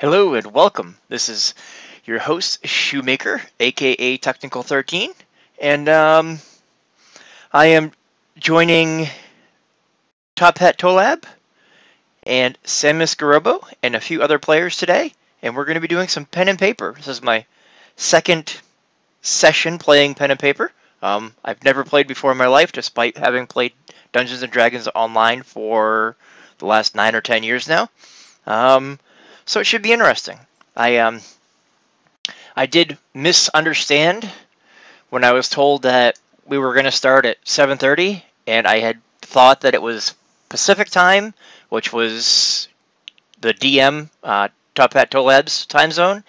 Hello and welcome. This is your host, Shoemaker, aka Technical 13, and um, I am joining Top Hat Tolab and Samus Gurobo and a few other players today, and we're going to be doing some pen and paper. This is my second session playing pen and paper. Um, I've never played before in my life, despite having played Dungeons and Dragons online for the last nine or ten years now. Um, so it should be interesting. I um, I did misunderstand when I was told that we were going to start at 7:30, and I had thought that it was Pacific time, which was the DM uh, Top Hat time zone,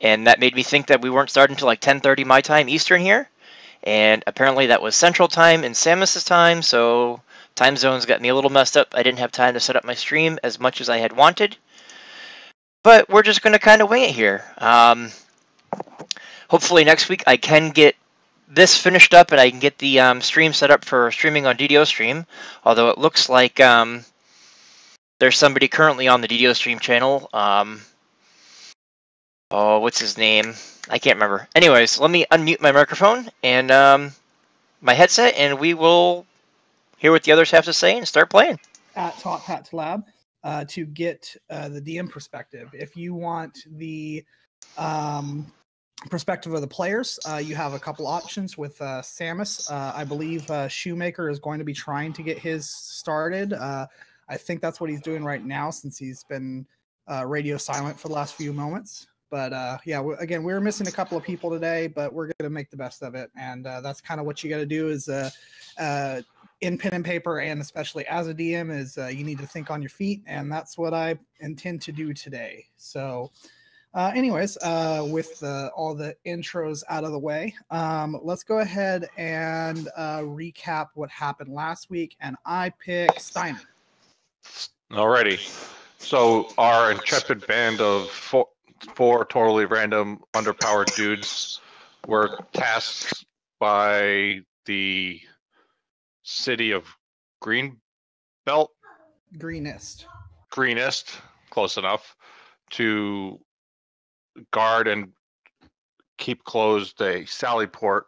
and that made me think that we weren't starting until like 10:30 my time Eastern here, and apparently that was Central time and Samus's time, so time zones got me a little messed up. I didn't have time to set up my stream as much as I had wanted, but we're just going to kind of wing it here. Um, hopefully next week I can get this finished up and I can get the um, stream set up for streaming on DDO Stream. Although it looks like um, there's somebody currently on the DDO Stream channel. Um, oh, what's his name? I can't remember. Anyways, let me unmute my microphone and um, my headset, and we will hear what the others have to say and start playing. At Top Hat Lab uh, to get uh, the DM perspective. If you want the um, perspective of the players, uh, you have a couple options with uh, Samus. Uh, I believe uh, Shoemaker is going to be trying to get his started. I think that's what he's doing right now since he's been radio silent for the last few moments. But yeah, again, we are missing a couple of people today, but we're going to make the best of it. And that's kind of what you got to do is in pen and paper, and especially as a DM, is uh, you need to think on your feet. And that's what I intend to do today. So, uh, anyways, uh, with uh, all the intros out of the way, um, let's go ahead and uh, recap what happened last week. And I pick Steiner. Alrighty. So our intrepid band of four, four totally random, underpowered dudes were tasked by the city of Greenbelt, Greenest. Greenest, close enough, to guard and keep closed a Sally port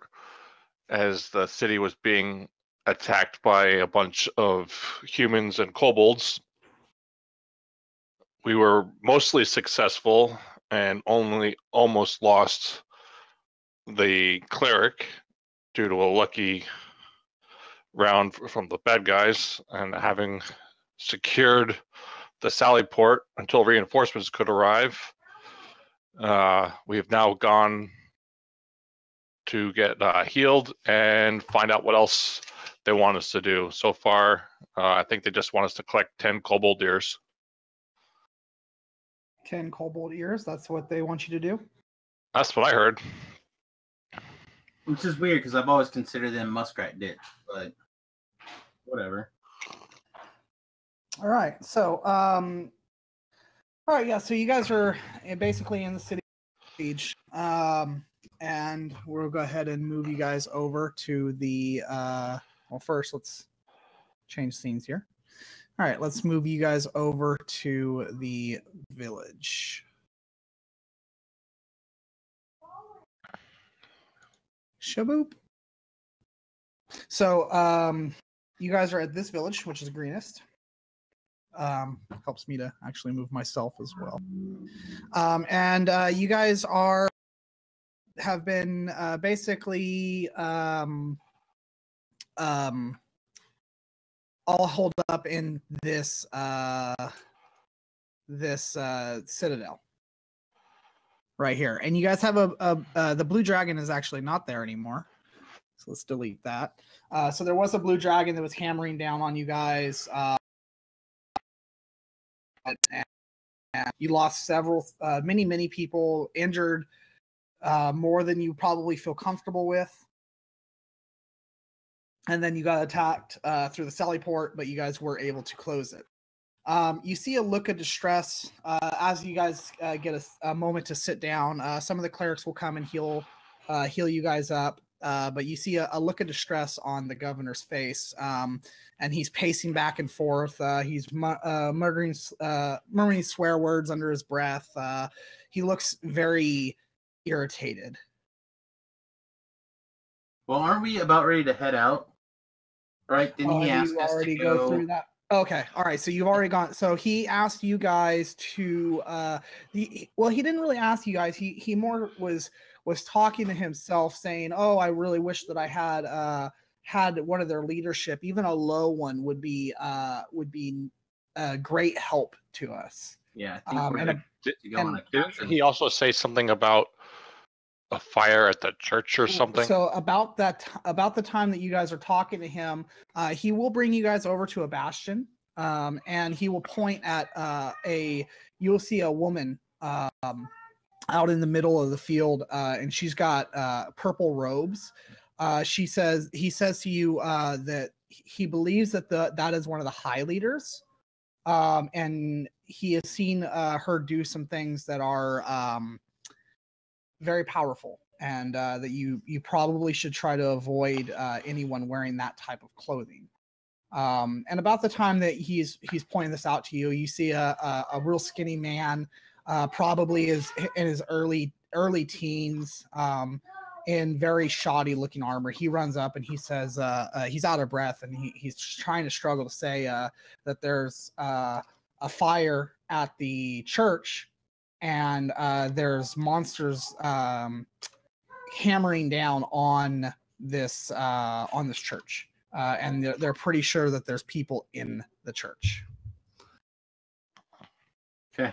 as the city was being attacked by a bunch of humans and kobolds. We were mostly successful and only almost lost the cleric due to a lucky round from the bad guys and having secured the Sally port until reinforcements could arrive. Uh, we have now gone to get uh, healed and find out what else they want us to do. So far, uh, I think they just want us to collect 10 kobold ears. 10 kobold ears. That's what they want you to do. That's what I heard. Which is weird because I've always considered them muskrat dicks, but whatever. All right. So, um, all right. Yeah. So you guys are basically in the city siege. Um, and we'll go ahead and move you guys over to the, uh, well, first let's change scenes here. All right. Let's move you guys over to the village. Shaboop. So, um, you guys are at this village, which is greenest. Um, helps me to actually move myself as well. Um, and uh, you guys are have been uh, basically um, um, all holed up in this uh, this uh, citadel right here. And you guys have a, a uh, the blue dragon is actually not there anymore. So let's delete that. Uh, so there was a blue dragon that was hammering down on you guys. Uh, and you lost several, uh, many, many people injured, uh, more than you probably feel comfortable with. And then you got attacked uh, through the Sally port, but you guys were able to close it. Um, you see a look of distress uh, as you guys uh, get a, a moment to sit down. Uh, some of the clerics will come and heal uh, heal you guys up. Uh, but you see a, a look of distress on the governor's face, um, and he's pacing back and forth. Uh, he's mu- uh, murdering, uh, murmuring swear words under his breath. Uh, he looks very irritated. Well, aren't we about ready to head out? Right? Didn't Oh, he ask you us to go go? through that? Okay, all right. So you've already gone. So he asked you guys to. Uh, he, well, he didn't really ask you guys. He he more was was talking to himself, saying, "Oh, I really wish that I had uh had one of their leadership, even a low one, would be uh would be a great help to us." Yeah, Um, and a, good to go and Didn't he also say something about a fire at the church or something? So about that about the time that you guys are talking to him, uh, he will bring you guys over to a bastion, um, and he will point at uh, a. You'll see a woman um, out in the middle of the field, uh, and she's got uh, purple robes. Uh, she says he says to you uh, that he believes that the that is one of the high leaders, um, and he has seen uh, her do some things that are. Um, very powerful and uh, that you you probably should try to avoid uh, anyone wearing that type of clothing um, and about the time that he's he's pointing this out to you you see a, a, a real skinny man uh, probably is in his early early teens um, in very shoddy looking armor he runs up and he says uh, uh, he's out of breath and he, he's trying to struggle to say uh, that there's uh, a fire at the church and uh, there's monsters um, hammering down on this on this church, and they're, they're pretty sure that there's people in the church. Okay.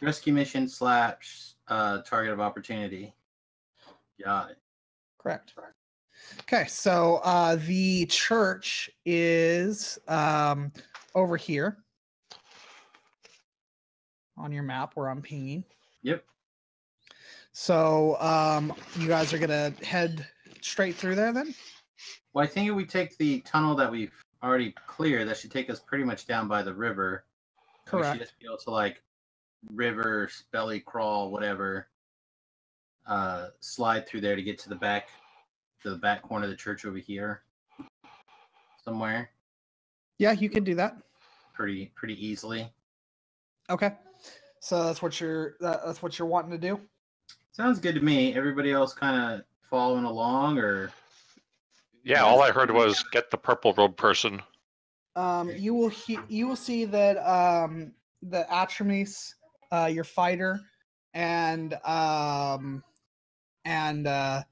Rescue mission slash uh, target of opportunity. Got it. Correct. Okay, so uh, the church is um, over here on your map where I'm pinging. Yep. So um, you guys are gonna head straight through there then? Well, I think if we take the tunnel that we've already cleared, that should take us pretty much down by the river. Correct. We should just be able to like river, belly crawl, whatever. Uh, slide through there to get to the back, to the back corner of the church over here, somewhere, Yeah, you can do that. pretty pretty easily. Okay. So that's what you're that, that's what you're wanting to do. Sounds good to me. Everybody else kind of following along, or yeah, all I heard was get the purple robe person. Um, you will he- you will see that um, the Atramis, uh, your fighter, and um, and uh,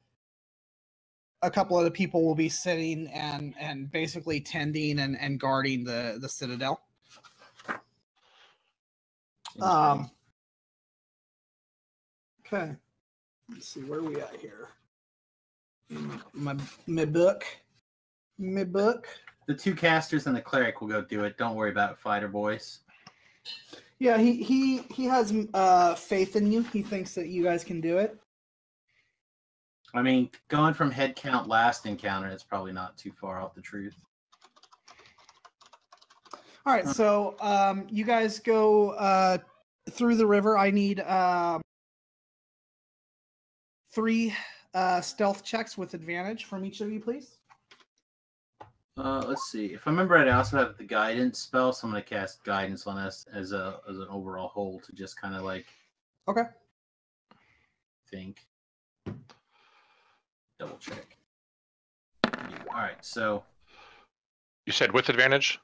a couple other people will be sitting and and basically tending and, and guarding the the citadel. Um. Okay. Let's see where we at here. My my book, my book. the two casters and the cleric will go do it. Don't worry about it, fighter boys. Yeah, he he he has uh faith in you. He thinks that you guys can do it. I mean, going from head count last encounter, it's probably not too far off the truth. All right, so um you guys go uh through the river. I need um three uh stealth checks with advantage from each of you, please. Uh, let's see. If I remember right, I also have the guidance spell, so I'm gonna cast guidance on us as a as an overall whole to just kind of like Okay. think. Double check. All right, so You said with advantage?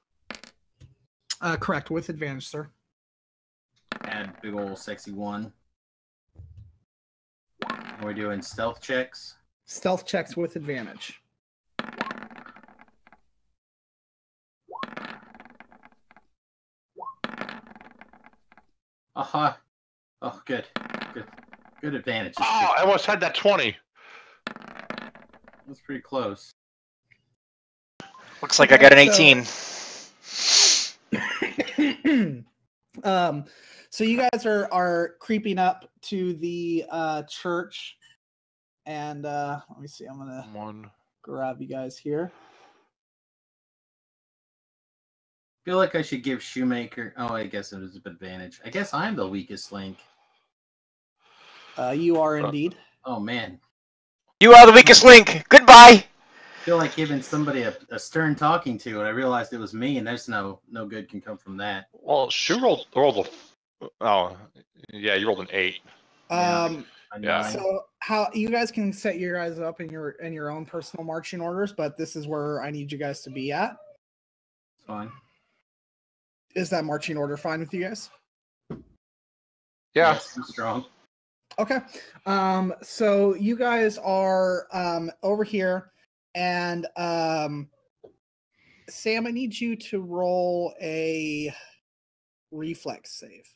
Uh correct, with advantage, sir. add big old sexy one. We're doing stealth checks. Stealth checks with advantage. Aha! Oh, good, good, good advantage. Oh, good. I almost had that 20. That's pretty close. Looks like I got an Okay, so- 18. um so you guys are are creeping up to the uh church and uh let me see i'm gonna One. grab you guys here feel like I should give Shoemaker. Oh, I guess it was an advantage. I guess I'm the weakest link. uh you are Uh, indeed Oh man, You are the weakest link. Goodbye. I feel like giving somebody a, a stern talking to, and I realized it was me, and there's no no good can come from that. Well, Shu rolled rolled a. Oh, yeah, you rolled an eight. Um, Yeah. so how you guys can set your guys up in your in your own personal marching orders, but this is where I need you guys to be at. It's fine. Is that marching order fine with you guys? Yeah. Yes, strong. Okay. Um, so you guys are um over here and um Sam, I need you to roll a reflex save.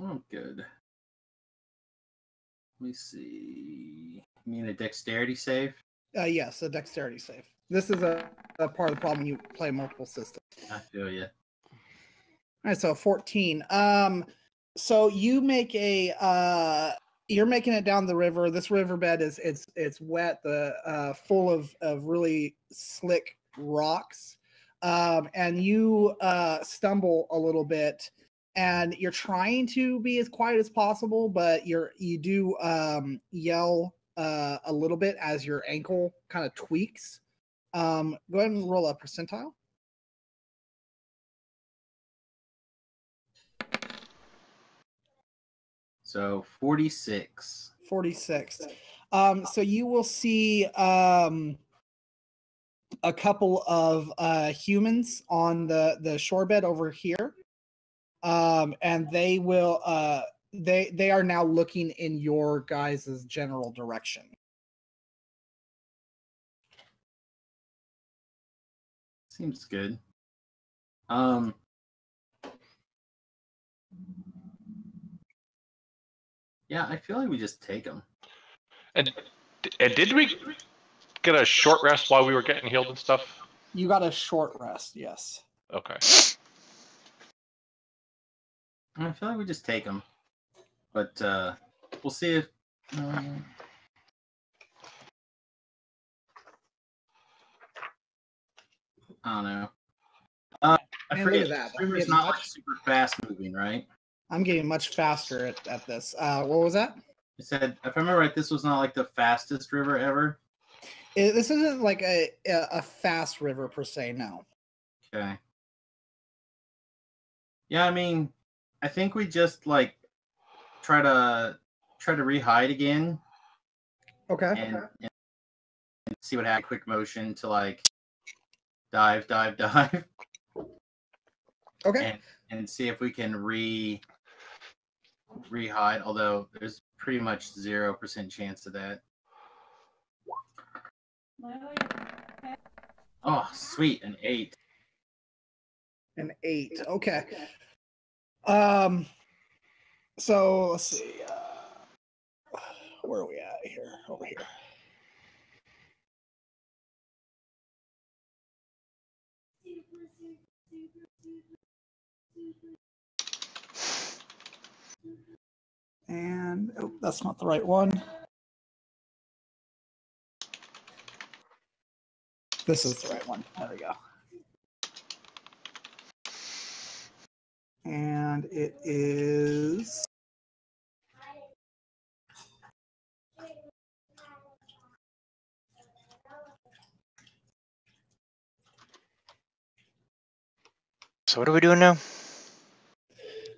Oh, good. Let me see. You mean a dexterity save? Uh yes, a dexterity save. This is a, a part of the problem you play multiple systems. I feel you. All right, so 14. Um, so you make a uh you're making it down the river. This riverbed is it's it's wet, the uh full of of really slick rocks. Um, and you uh stumble a little bit and you're trying to be as quiet as possible, but you're you do um yell uh a little bit as your ankle kind of tweaks. Um, go ahead and roll a percentile. So 46. 46 um so you will see um a couple of uh humans on the the shore bed over here um and they will uh they they are now looking in your guys' general direction Seems good. Um. Yeah, I feel like we just take them. And and did we get a short rest while we were getting healed and stuff? you got a short rest yes Okay. I feel like we just take them, but uh, we'll see if. Um, I don't know. Uh, I Man, look forget. at that. This river's Getting not like super fast moving, right? I'm getting much faster at, at this uh what was that I said, if I remember right, this was not like the fastest river ever. Eh, this isn't like a a a fast river per se no Okay. Yeah, I mean, I think we just like try to try to rehide again okay and, and see what happens. Quick motion to like dive, dive, dive, okay and and see if we can re rehide. Although there's pretty much zero percent chance of that. Oh, sweet, an eight. An eight. Okay. Um. So let's see. Uh, where are we at here? Over here. And oh, that's not the right one. This is the right one. There we go. and it is So what are we doing now?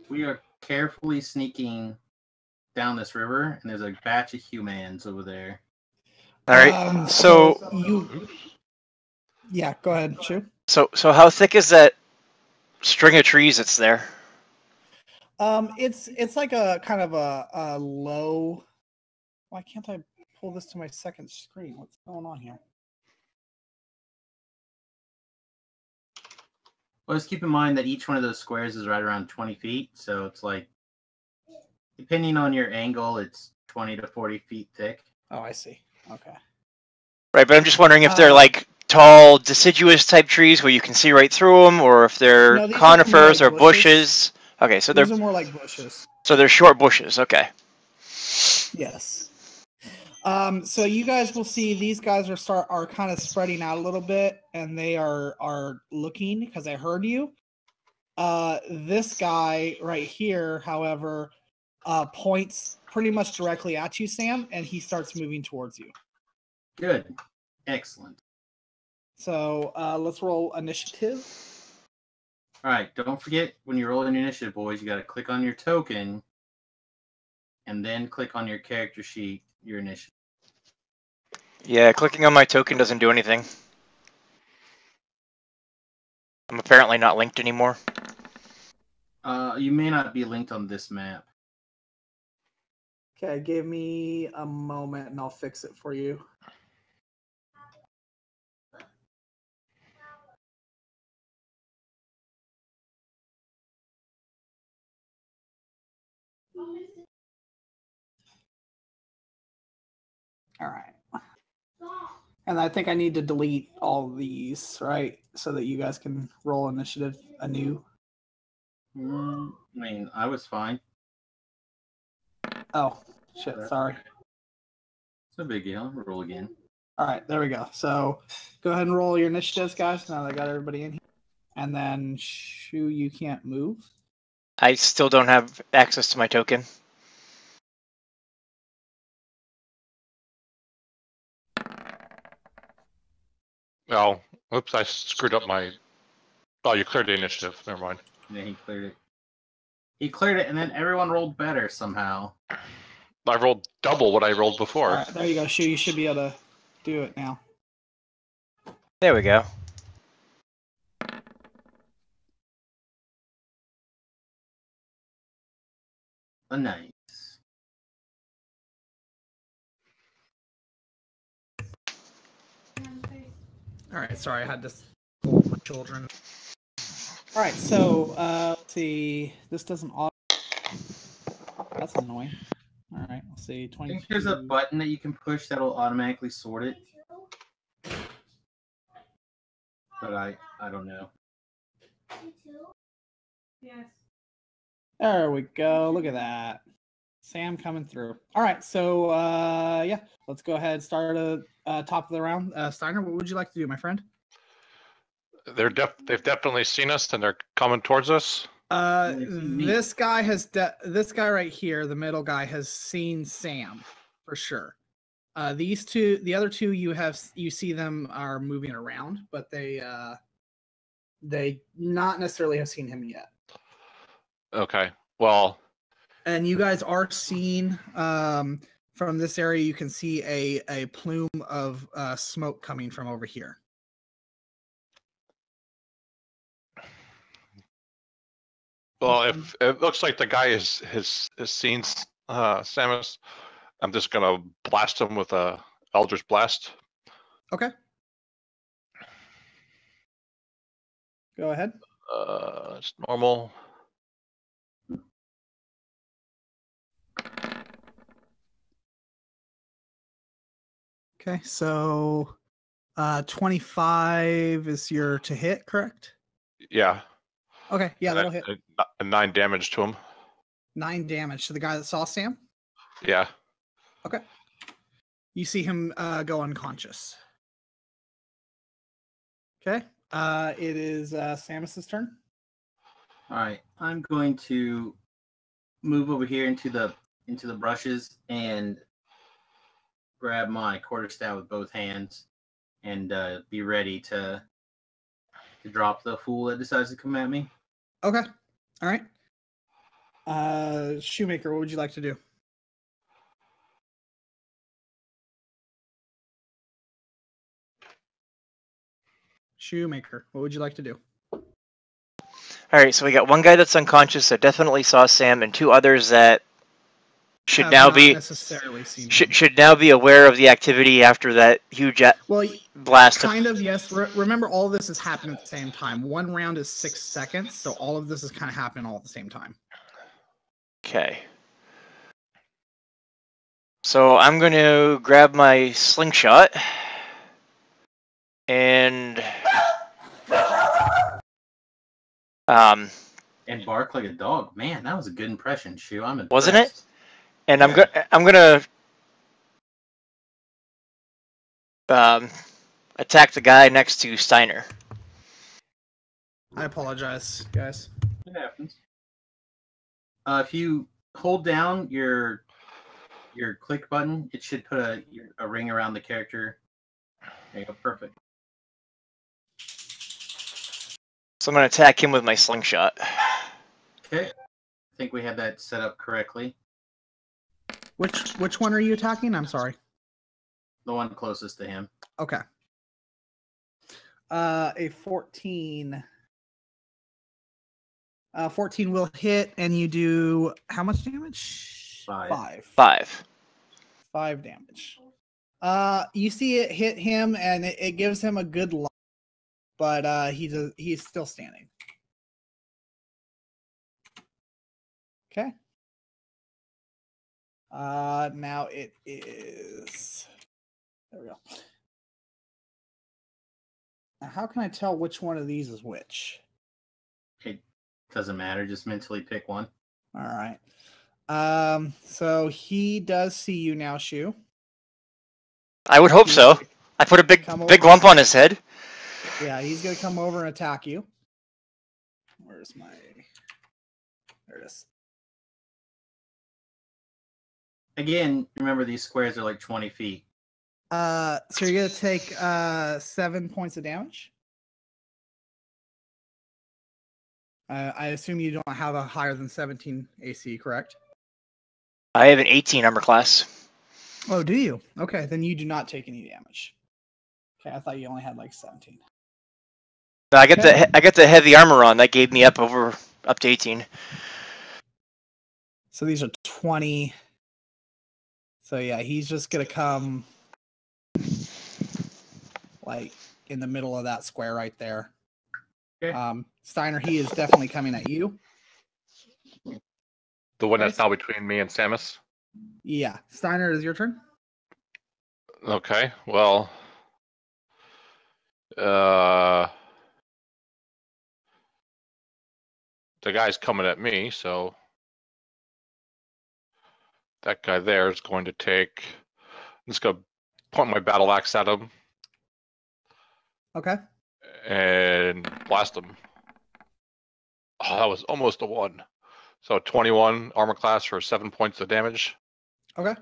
We are carefully sneaking down this river, and there's a batch of humans over there. All right. um, so you yeah go ahead Shu. so so how thick is that string of trees that's there? um it's it's like a kind of a, a low why can't i pull this to my second screen what's going on here Well, just keep in mind that each one of those squares is right around 20 feet, so it's like, depending on your angle, it's 20 to 40 feet thick. oh i see okay Right, but I'm just wondering if they're Uh, like tall deciduous type trees where you can see right through them, or if they're No, these are more conifers like or bushes. bushes. Okay, so they're. Are more like bushes so they're short bushes. Okay. Yes. Um, so you guys will see these guys are start are kind of spreading out a little bit, and they are are looking because I heard you. Uh, this guy right here, however, uh, points pretty much directly at you, Sam, and he starts moving towards you. Good. Excellent. So uh, let's roll initiative. All right. Don't forget when you're rolling initiative, boys, you got to click on your token and then click on your character sheet, your initiative. Yeah, clicking on my token doesn't do anything. I'm apparently not linked anymore. Uh, you may not be linked on this map. Okay, give me a moment and I'll fix it for you. All right. And I think I need to delete all these, right? So that you guys can roll initiative anew. Mm, I mean, I was fine. Oh, shit, sorry. It's no big deal. Roll again. All right, there we go. So go ahead and roll your initiatives, guys. Now that I got everybody in here. And then Shu, you can't move. I still don't have access to my token. Oh, whoops! I screwed up my. Oh, you cleared the initiative. Never mind. Yeah, he cleared it. He cleared it, and then everyone rolled better somehow. I rolled double what I rolled before. right, there you go, Shu. You should be able to do it now. There we go. Oh, nice. All right, sorry, I had to hold my children. All right, so uh, let's see. This doesn't. Auto- That's annoying. All right, let's see. I Twenty. think there's a button that you can push that'll automatically sort it. But I, I don't know. Yes. There we go. Look at that. Sam coming through. All right, so uh, yeah, let's go ahead. Start at uh, top of the round. Uh, Steiner, what would you like to do, my friend? They're def- they've definitely seen us and they're coming towards us. Uh, They've seen me. this guy has de- this guy right here, the middle guy, has seen Sam for sure. Uh, these two, the other two, you have you see them are moving around, but they uh, they not necessarily have seen him yet. Okay. Well, And you guys are seeing um, from this area. You can see a a plume of uh, smoke coming from over here. Well, if it looks like the guy is has has seen uh, Samus, I'm just gonna blast him with a Eldritch Blast. Okay. Go ahead. Uh, it's normal. Okay, so uh 25 is your to hit, correct? Yeah. Okay, yeah, and that'll hit. a- a nine damage to him. Nine damage to the guy that saw Sam. Yeah. Okay. You see him uh go unconscious. Okay. Uh it is uh Samus's turn. All right, I'm going to move over here into the into the brushes and grab my quarterstaff with both hands and uh, be ready to to drop the fool that decides to come at me. Okay. All right. Uh Shoemaker, what would you like to do? Shoemaker, what would you like to do? All right, so we got one guy that's unconscious that definitely saw Sam, and two others that should now be necessarily seen should, should now be aware of the activity after that huge a- Well, blast. Kind of yes. Re- remember, all this is happening at the same time. One round is six seconds, so all of this is kind of happening all at the same time. okay. So I'm going to grab my slingshot and um And bark like a dog. Man, that was a good impression, Shu. I'm impressed. Wasn't it? And I'm Yeah. go- I'm gonna um attack the guy next to Steiner. I apologize, guys. It happens. Uh, if you hold down your your click button, it should put a a ring around the character. There you go, perfect. So I'm gonna attack him with my slingshot. Okay, I think we have that set up correctly. Which which one are you attacking? I'm sorry. The one closest to him. Okay. Uh, a 14. Uh, 14 will hit, and you do how much damage? Five. Five. Five. Five damage. Uh, you see it hit him, and it, it gives him a good lock, but uh, he's a, he's still standing. Okay. Uh, now it is. There we go. Now, how can I tell which one of these is which? It doesn't matter. Just mentally pick one. All right. Um, so he does see you now, Shu. I would hope so. I put a big Come big over. lump on his head. Yeah, he's gonna come over and attack you. Where's my? There it is. Again, remember these squares are like 20 feet. Uh, so you're gonna take uh seven points of damage. Uh, I assume you don't have a higher than 17 AC, correct? I have an 18 armor class. Oh, do you? Okay, then you do not take any damage. Okay, I thought you only had like 17. No, I got Okay. the I got the heavy armor on. That gave me up over up to 18. So these are 20. So yeah, he's just gonna come like in the middle of that square right there. Okay. Um, Steiner, he is definitely coming at you. The one that's now between me and Samus. Yeah, Steiner, is your turn. Okay, well, uh, the guy's coming at me, so that guy there is going to take. I'm just gonna point my battle axe at him Okay. and blast him. Oh, that was almost a one. So 21 armor class for seven points of damage. Okay.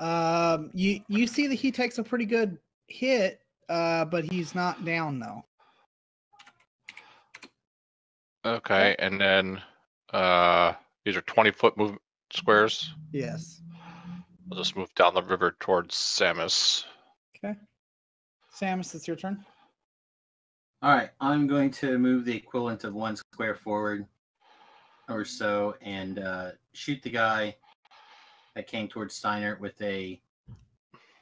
Um, you you see that he takes a pretty good hit, uh, but he's not down though. Okay, and then uh, these are 20 foot move squares. Yes. I'll just move down the river towards Samus. Okay. Samus, it's your turn. All right, I'm going to move the equivalent of one square forward or so and uh, shoot the guy that came towards Steiner with a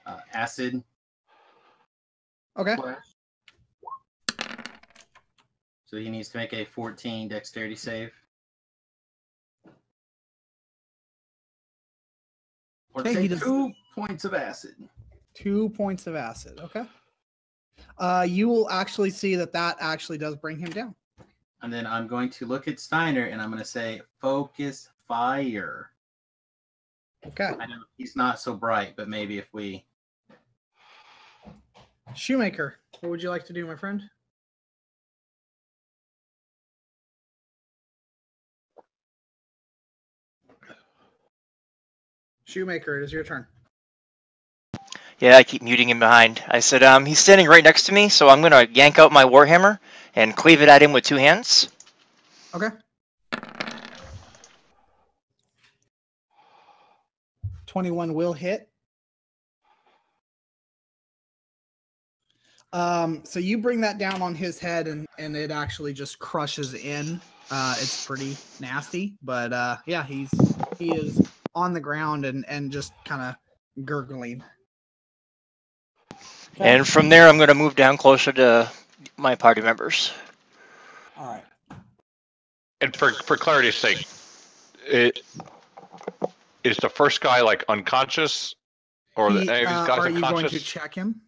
uh, acid Okay. splash. So he needs to make a 14 dexterity save. Or Okay, take does- two points of acid. Two points of acid. Okay. Uh, you will actually see that that actually does bring him down. And then I'm going to look at Steiner and I'm going to say, focus fire. Okay. I know he's not so bright, but maybe if we. Shoemaker, what would you like to do, my friend? Shoemaker, it is your turn. Yeah, I keep muting him behind. I said, um, he's standing right next to me, so I'm gonna yank out my warhammer and cleave it at him with two hands. Okay. Twenty-one will hit. Um, so you bring that down on his head, and and it actually just crushes in. Uh, it's pretty nasty, but uh, yeah, he's he is on the ground and and just kind of gurgling. Okay. And from there, I'm gonna move down closer to my party members. all right. And for for clarity's sake, it is the first guy like unconscious, or the, He, any of these uh, guys are you going to check him?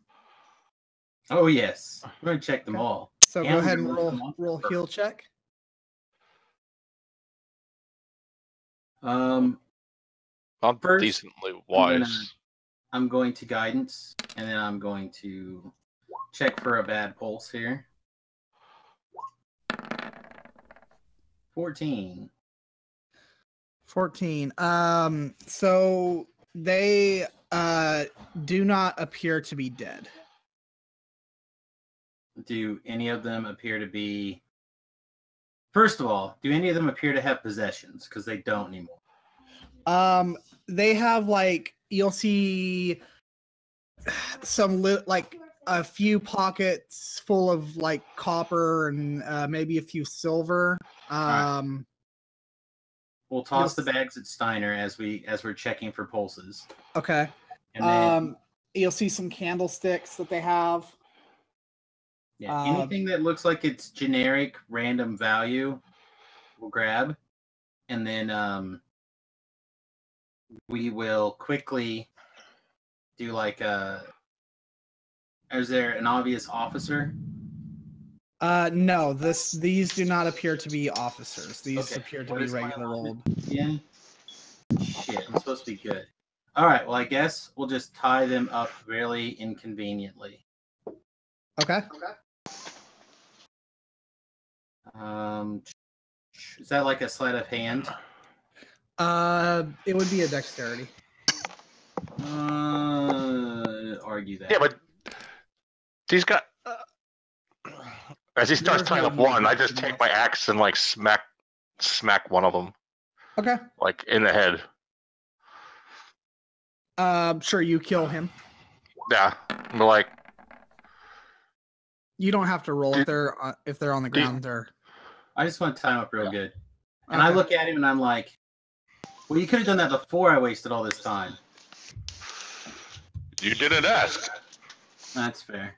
Oh, yes. We're going to check them Okay. all. So And go ahead and roll look them roll heal check. Um, I'm first, decently gonna- wise. I'm going to guidance, and then I'm going to check for a bad pulse here. 14. 14. Um, so they uh do not appear to be dead. Do any of them appear to be? First of all, do any of them appear to have possessions? Because they don't anymore. Um, they have like you'll see some li- like a few pockets full of like copper and uh, maybe a few silver. right. Um, We'll toss the bags at Steiner as we as we're checking for pulses, okay. and then Um, you'll see some candlesticks that they have. yeah, um, anything that looks like it's generic random value, we'll grab, and then um, we will quickly do like a. Is there an obvious officer? Uh, no, this these do not appear to be officers. These Okay, appear to what be regular old. again? Shit, I'm supposed to be good. All right, well, I guess we'll just tie them up really inconveniently. Okay. Okay. Um, is that like a sleight of hand? Uh, it would be a dexterity. Uh, argue that. Yeah, but he's got. Uh, as he starts There's tying no up one, I just take my axe and like smack, smack one of them Okay. like in the head. Um, sure, you kill him. Yeah, I'm like You don't have to roll if Did- they're uh, if they're on the ground. They're I just want to tie him up real good. And I look at him and I'm like, well, you could have done that before I wasted all this time. you didn't ask. That's fair.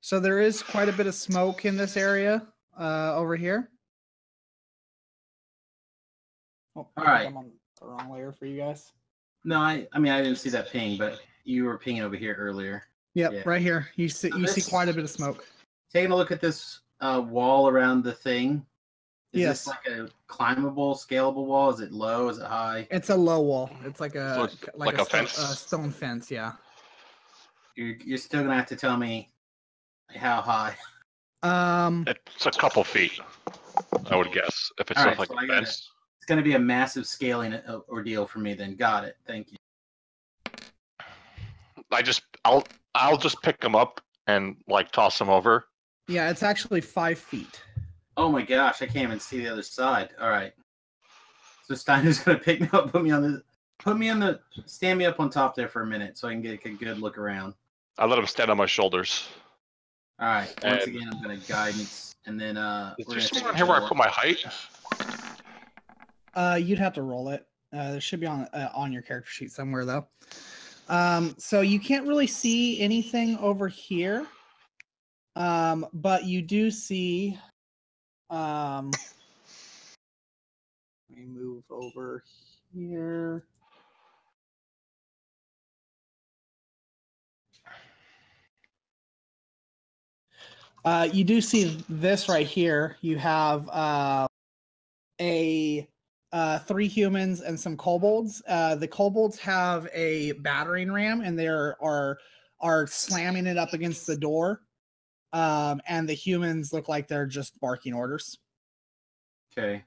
So there is quite a bit of smoke in this area uh, over here. Oh, all right. I'm on the wrong layer for you guys. No, I, I mean, I didn't see that ping, but you were pinging over here earlier. Yep, Yeah. right here. You see, So you see quite a bit of smoke. Taking a look at this uh, wall around the thing. Is Yes. this like a climbable, scalable wall? Is it low? Is it high? It's a low wall. It's like a So it's c- like a sto- fence? a stone fence. Yeah. You're, you're still gonna have to tell me how high. Um. It's a couple feet, I would guess, if it's All right, like so a I gotta- fence. It's gonna be a massive scaling o- ordeal for me. Then got it. Thank you. I just, I'll, I'll just pick them up and like toss them over. Yeah, it's actually five feet. Oh my gosh, I can't even see the other side. All right. So Steiner's gonna pick me up, put me on the, put me on the, stand me up on top there for a minute so I can get a good look around. I let him stand on my shoulders. All right. Once And- again, I'm gonna guidance, and then uh, Is we're there gonna take here where I put my height? Uh, you'd have to roll it. Uh, there should be on uh, on your character sheet somewhere though. Um, so you can't really see anything over here. Um, but you do see. Um, let me move over here. Uh, you do see this right here. You have uh, a uh, three humans and some kobolds. Uh, the kobolds have a battering ram, and they are are, are slamming it up against the door. Um, and the humans look like they're just barking orders. Okay.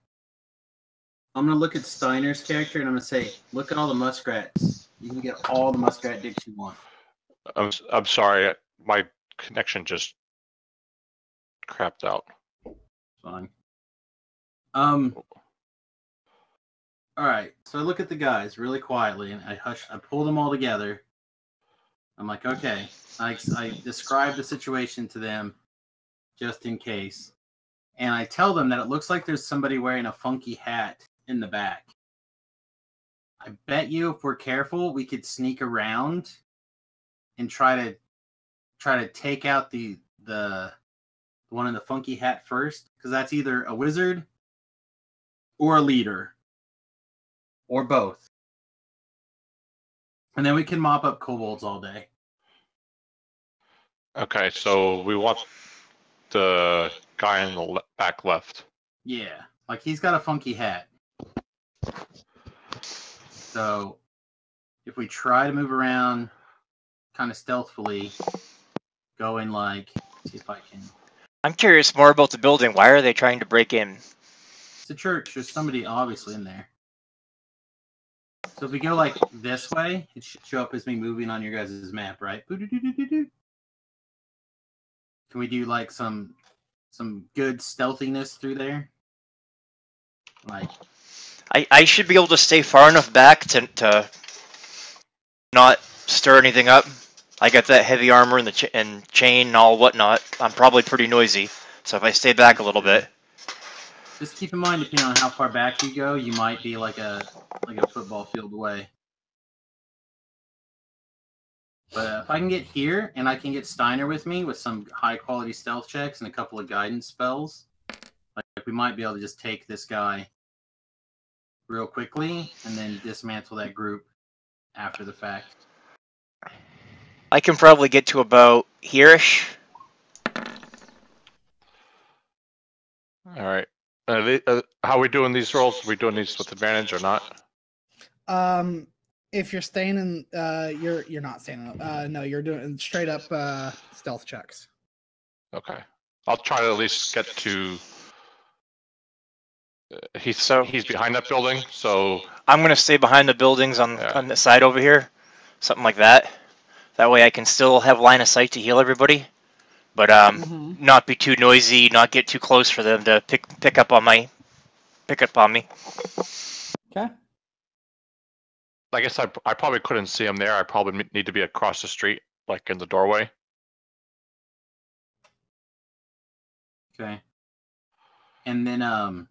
I'm gonna look at Steiner's character and I'm gonna say, look at all the muskrats. You can get all the muskrat dicks you want. I'm, s- I'm sorry, my connection just crapped out. Fine. Um. All right. So I look at the guys really quietly, and I hush. I pull them all together. I'm like, okay. I I describe the situation to them, just in case, and I tell them that it looks like there's somebody wearing a funky hat in the back. I bet you, if we're careful, we could sneak around and try to try to take out the the the one in the funky hat first, because that's either a wizard or a leader, or both. And then we can mop up kobolds all day. Okay, so we want the guy in the le- back left. Yeah, like he's got a funky hat. So if we try to move around kind of stealthily, going like, see if I can. I'm curious more about the building. Why are they trying to break in? It's a church. There's somebody obviously in there. So if we go like this way, it should show up as me moving on your guys' map, right? Can we do like some some good stealthiness through there? Like I, I should be able to stay far enough back to, to not stir anything up. I got that heavy armor and the ch- and chain and all whatnot. I'm probably pretty noisy, so if I stay back a little bit, just keep in mind, depending on how far back you go, you might be like a like a football field away. But uh, if I can get here and I can get Steiner with me with some high quality stealth checks and a couple of guidance spells, like we might be able to just take this guy real quickly and then dismantle that group after the fact. I can probably get to about here-ish. All right. Uh, they, uh, how are we doing these rolls? Are we doing these with advantage or not? Um, if you're staying in, uh, you're you're not staying. In, uh, no, you're doing straight up uh, stealth checks. Okay. I'll try to at least get to. Uh, he's So- he's behind that building, so I'm gonna stay behind the buildings on Yeah. on the side over here, something like that. That way I can still have line of sight to heal everybody, but um, Mhm. not be too noisy, not get too close for them to pick pick up on my pick up on me. Okay. I guess I I probably couldn't see him there. I probably need to be across the street, like in the doorway. Okay. And then um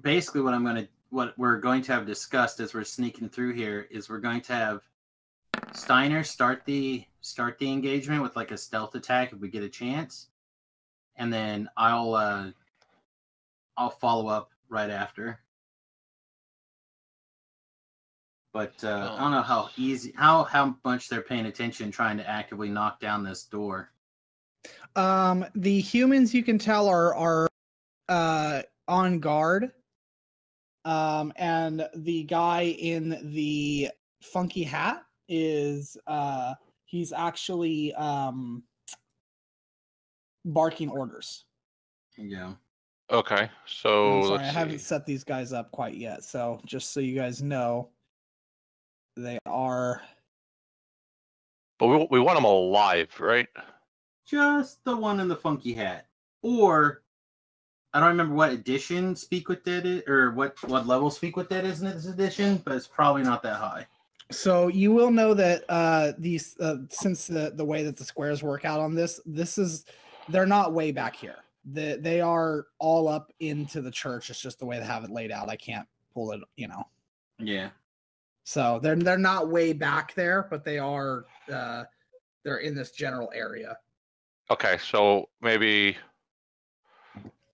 basically what I'm gonna what we're going to have discussed as we're sneaking through here is we're going to have Steiner start the start the engagement with like a stealth attack if we get a chance. And then I'll uh I'll follow up right after. But uh, I don't know how easy how how much they're paying attention trying to actively knock down this door. Um, the humans you can tell are are uh on guard. Um, and the guy in the funky hat is uh he's actually um barking orders. Yeah. Okay, so I'm sorry, I let's haven't set these guys up quite yet. So just so you guys know, they are But we we want them alive, right? just the one in the funky hat or i don't remember what edition speak with dead is or what what level speak with dead is in this edition but it's probably not that high So you will know that uh, these, uh, since the the way that the squares work out on this, this is they're not way back here. The, they are all up into the church. It's just the way they have it laid out. I can't pull it, you know. yeah So they're they're not way back there, but they are uh, they're in this general area. Okay, so maybe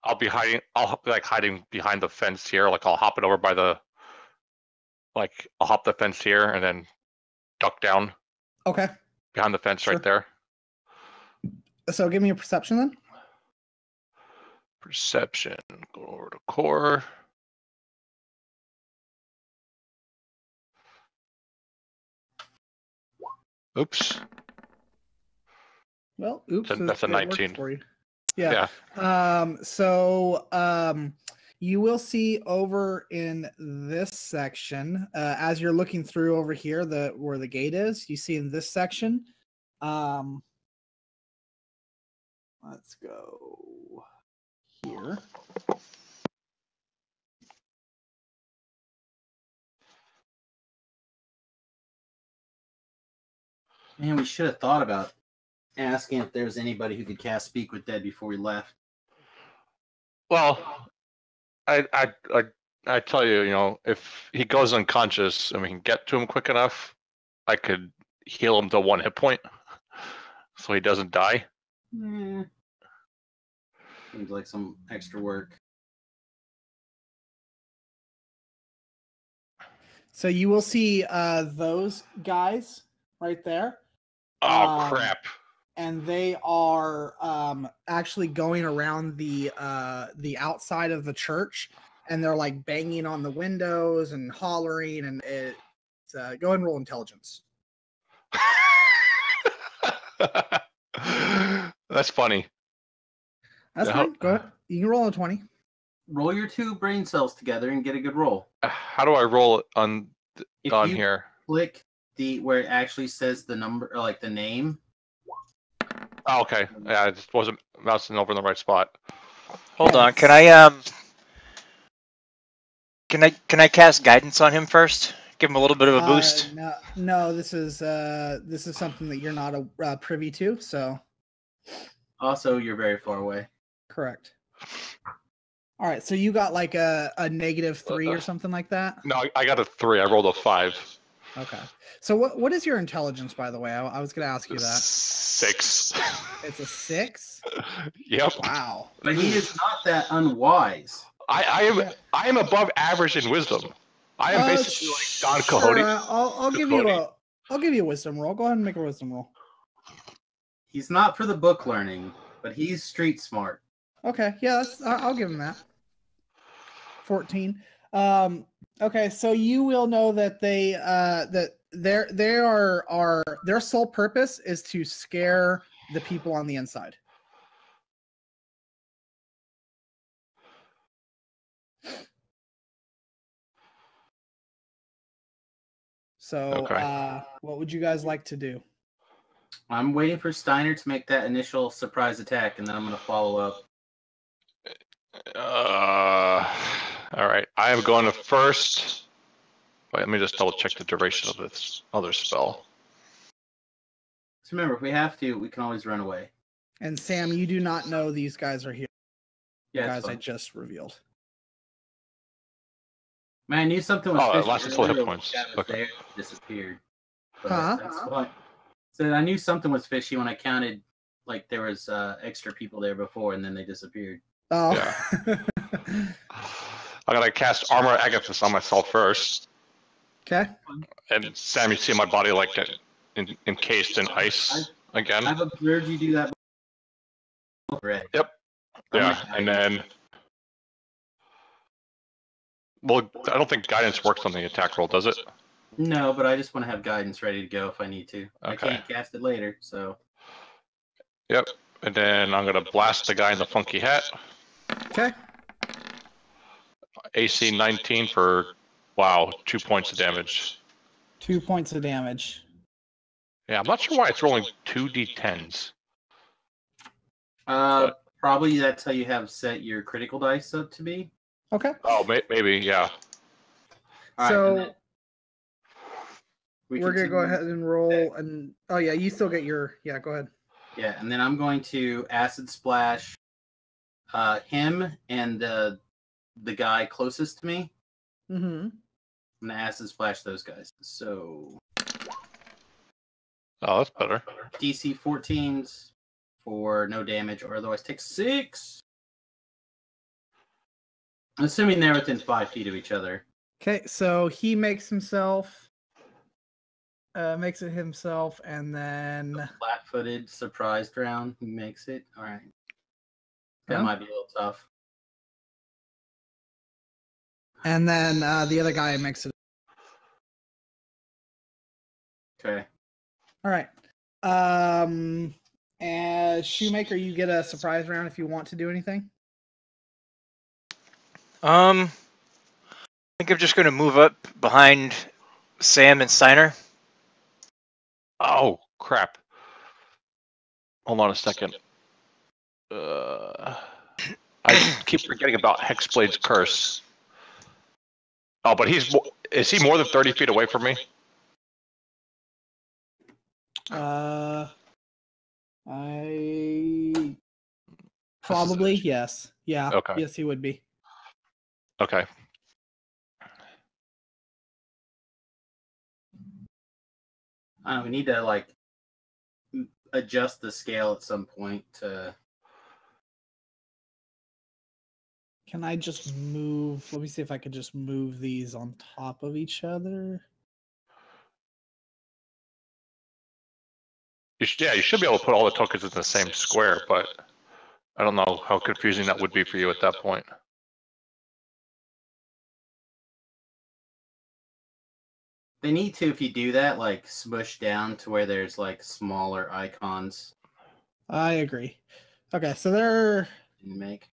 I'll be hiding. I'll be like hiding behind the fence here. Like I'll hop it over by the. Like I'll hop the fence here and then duck down Okay. behind the fence Sure. right there. So give me a perception then. Perception. Go over to core. Oops. Well, oops, That's a- that's a it worked 19. for you. Yeah. Um, so um you will see over in this section, uh, as you're looking through over here, the where the gate is, you see in this section. Um let's go here. man we should have thought about asking if there was anybody who could cast speak with dead before we left Well, I, I, I, I tell you, you know, if he goes unconscious and we can get to him quick enough, I could heal him to one hit point, so he doesn't die. Eh. seems like some extra work So you will see uh those guys right there. Oh Um, crap! And they are um actually going around the uh the outside of the church and they're like banging on the windows and hollering and it's uh go ahead and roll intelligence That's funny. that's Yeah. fine go ahead you can roll a 20 roll your two brain cells together and get a good roll. How do I roll it on If on you here? click the where it actually says the number or like the name, Oh, okay. Yeah, I just wasn't mousing over in the right spot. Hold Yeah, on. Can I um? Can I can I cast guidance on him first? Give him a little bit of a Uh, boost. no, no, this is uh, this is something that you're not a, uh, privy to. So also you're very far away. correct. All right, so you got like a, a negative three or something like that. No, I- I got a three. I rolled a five. Okay. So what what is your intelligence, by the way? I, I was going to ask you that. Six. It's a six. yep. Wow. But he is not that unwise. I, I am I am above average in wisdom. I am Uh, basically like Don sure, Quixote. uh, I'll I'll give you a I'll give you a wisdom roll. Go ahead and make a wisdom roll. He's not for the book learning, but he's street smart. Okay, yeah, that's, I'll give him that. Fourteen. Um, okay, so you will know that they uh, that their they are are their sole purpose is to scare the people on the inside. So, Okay. uh, what would you guys like to do? I'm waiting for Steiner to make that initial surprise attack, and then I'm going to follow up. Uh, all right. I am going to first. Wait, let me just double check the duration of this other spell. So remember, if we have to, we can always run away. And Sam, you do not know these guys are here. Yeah, it's guys, I just revealed. Man, I knew something was Oh, it fishy lasted full hit points. the was Okay. there, disappeared. But Huh? That's fine. So I knew something was fishy when I counted like there was uh, extra people there before, and then they disappeared. Oh. I'm gonna cast armor Agathys on myself first, okay. and Sam, you see my body like get en- encased in ice again. I've observed you do that already. Yep. Yeah, and then. Well, I don't think guidance works on the attack roll, does it? no, but I just want to have guidance ready to go if I need to. I Okay. can't cast it later, so Yep. And then I'm gonna blast the guy in the funky hat. Okay. AC 19 for wow, two points of damage. Two points of damage. Yeah, I'm not sure why it's rolling two d10s. uh, probably that's how you have set your critical dice up to be. Okay. Oh, may- maybe yeah. All right, so and then we we're gonna go ahead and roll and oh yeah, you still get your yeah, go ahead. Yeah, and then I'm going to acid splash uh, him and the the guy closest to me. Mm-hmm. I'm gonna acid splash those guys. So Oh, that's better. DC 14s for no damage, or otherwise take six. I'm assuming they're within five feet of each other. Okay, so he makes himself uh makes it himself and then Flat-footed, surprised round. He makes it. All right. That Yeah. might be a little tough. And then uh the other guy makes it Okay. all right. Um as shoemaker, you get a surprise round if you want to do anything. Um, I think I'm just going to move up behind Sam and Steiner. Oh crap. Hold on a second. Uh, I keep forgetting about Hexblade's curse. Oh, but he's is he more than thirty feet away from me? Uh, I probably yes, yeah, Okay. yes, he would be. Okay. I don't know, we need to like adjust the scale at some point to Can I just move? Let me see if I could just move these on top of each other. You should, yeah, you should be able to put all the tokens in the same square, but I don't know how confusing that would be for you at that point. They need to, if you do that, like smush down to where there's like smaller icons I agree. Okay, so they're make.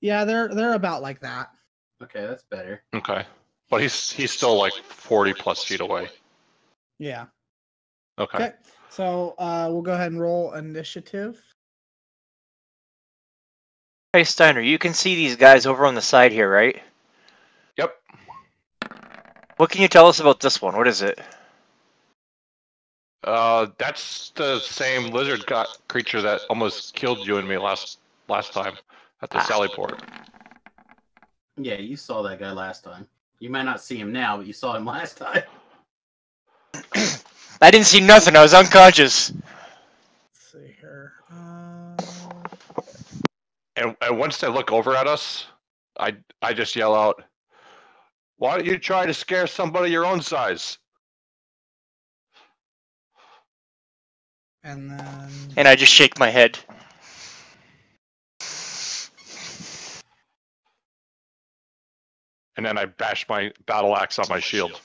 Yeah, they're they're about like that. Okay, that's better. Okay. But he's he's still like 40 plus feet away. Yeah. Okay. Okay. So uh, we'll go ahead and roll initiative. Hey Steiner, you can see these guys over on the side here, right? Yep. What can you tell us about this one? What is it? Uh, that's the same lizard got creature that almost killed you and me last last time at the Ah. Sally port. Yeah, you saw that guy last time. You might not see him now, but you saw him last time. I didn't see nothing. I was unconscious. Let's see here. Uh, And, and once they look over at us, I I just yell out, "Why don't you try to scare somebody your own size?" and then And I just shake my head. And then I bash my battle axe on my shield.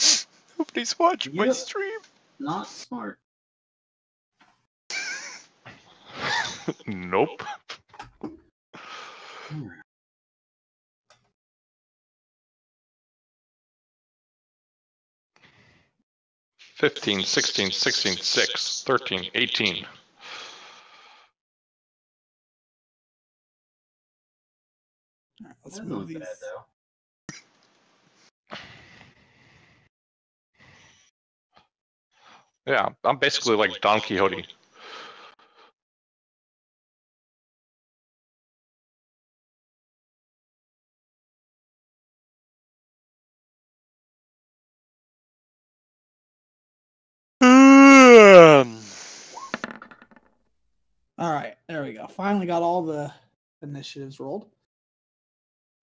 Nobody's watching my Yep. stream. Not smart. nope. Fifteen, sixteen, sixteen, six, thirteen, eighteen. Let's That's move not these. bad though. Yeah, I'm basically like Don Quixote. Um, All right, there we go. Finally got all the initiatives rolled.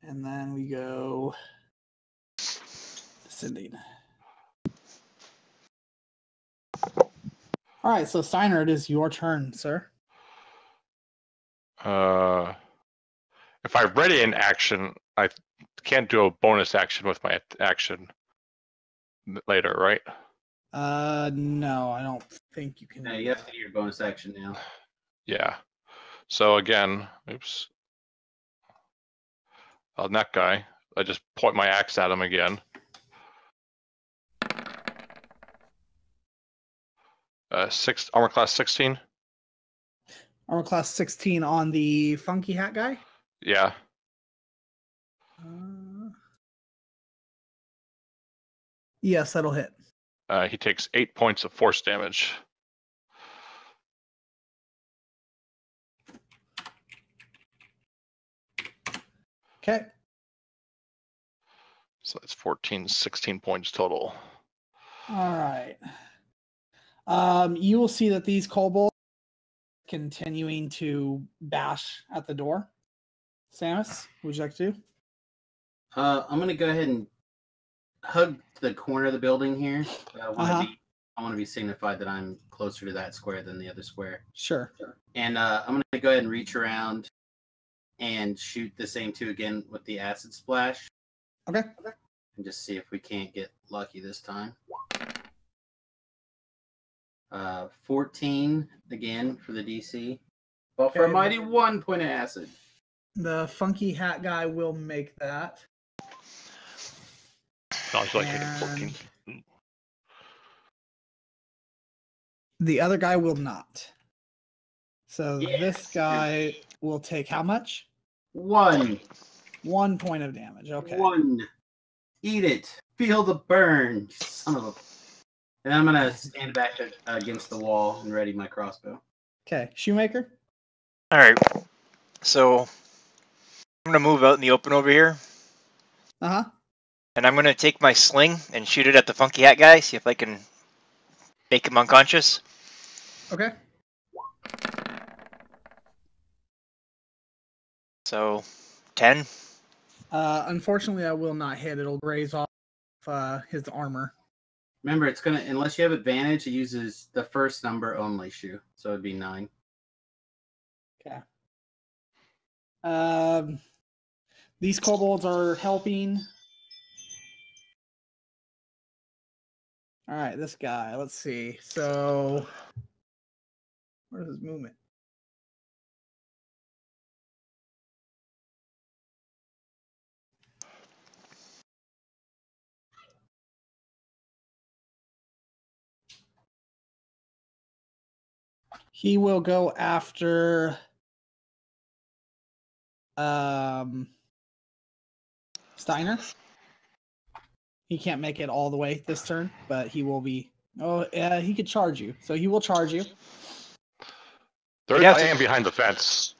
And then we go descending. All right, so Steiner, it is your turn, sir. Uh, if I ready an action, I can't do a bonus action with my action later, right? Uh, no, I don't think you can. No, you have to do your bonus action now. Yeah. So again, oops. On that guy, I just point my axe at him again. Uh, six armor class sixteen. Armor class 16 on the funky hat guy. Yeah. Uh, yes, that'll hit. Uh, he takes eight points of force damage. Okay. So that's 14, 16 points total. All right. Um, you will see that these kobolds continuing to bash at the door. Samus, would you like to do? Uh, I'm gonna go ahead and hug the corner of the building here. I want to Uh-huh. be, I want to be signified that I'm closer to that square than the other square. Sure. And uh, I'm gonna go ahead and reach around and shoot the same two again with the acid splash, Okay. and just see if we can't get lucky this time. Uh, 14 again for the DC, but for a Okay. mighty one point of acid. The funky hat guy will make that. Sounds like hitting 14. And The other guy will not. So this guy will take how much? One, One point of damage. Okay. one. Eat it. Feel the burn, you son of a. And I'm gonna stand back a- against the wall and ready my crossbow. Okay. Shoemaker. all right. So I'm gonna move out in the open over here, Uh huh. and I'm gonna take my sling and shoot it at the funky hat guy. See if I can make him unconscious. Okay. So ten. Uh, unfortunately, I will not hit. It'll graze off uh, his armor. Remember, it's gonna unless you have advantage, it uses the first number only. Shoe, so it'd be nine. Okay. Um, these kobolds are helping. All right, this guy. Let's see. So, where's his movement? He will go after um Steiner. He can't make it all the way this turn, but he will be. Oh, yeah, he could charge you. So he will charge you. There, Yeah, I am behind the fence.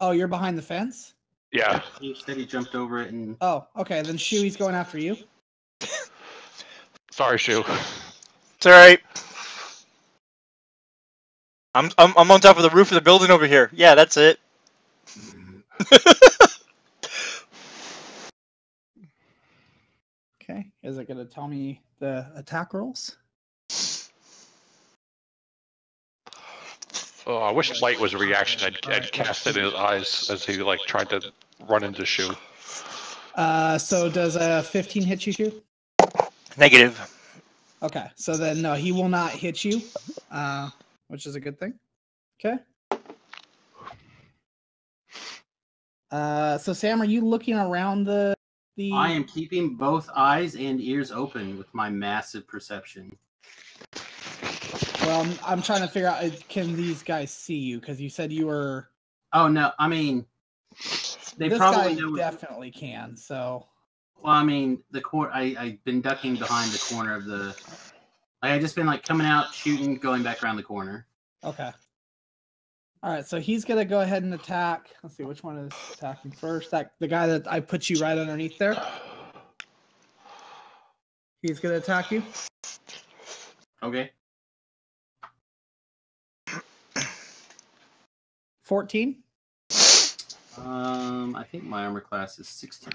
Oh, you're behind the fence. Yeah. He said he jumped over it and Oh, okay. Then Shuey's going after you. Sorry, Shu. It's all right. I'm, I'm I'm on top of the roof of the building over here. Yeah, that's it. Okay. Is it going to tell me the attack rolls? Oh, I wish light was a reaction. I'd, I'd cast it in his eyes as he like tried to run into Shu. Uh, so does a 15 hit you, Shu? Negative. Okay. So then, no, he will not hit you, uh, which is a good thing. Okay. Uh, so Sam, are you looking around the the? I am keeping both eyes and ears open with my massive perception. Well, I'm, I'm trying to figure out uh, can these guys see you because you said you were. Oh no, I mean they this probably guy definitely can. So Well, I mean the court. I I've been ducking behind the corner of the. Like, I just been like coming out, shooting, going back around the corner. okay. All right, so he's gonna go ahead and attack. Let's see which one is attacking first. That the guy that I put you right underneath there. He's gonna attack you. Okay. Fourteen. Um, I think my armor class is sixteen.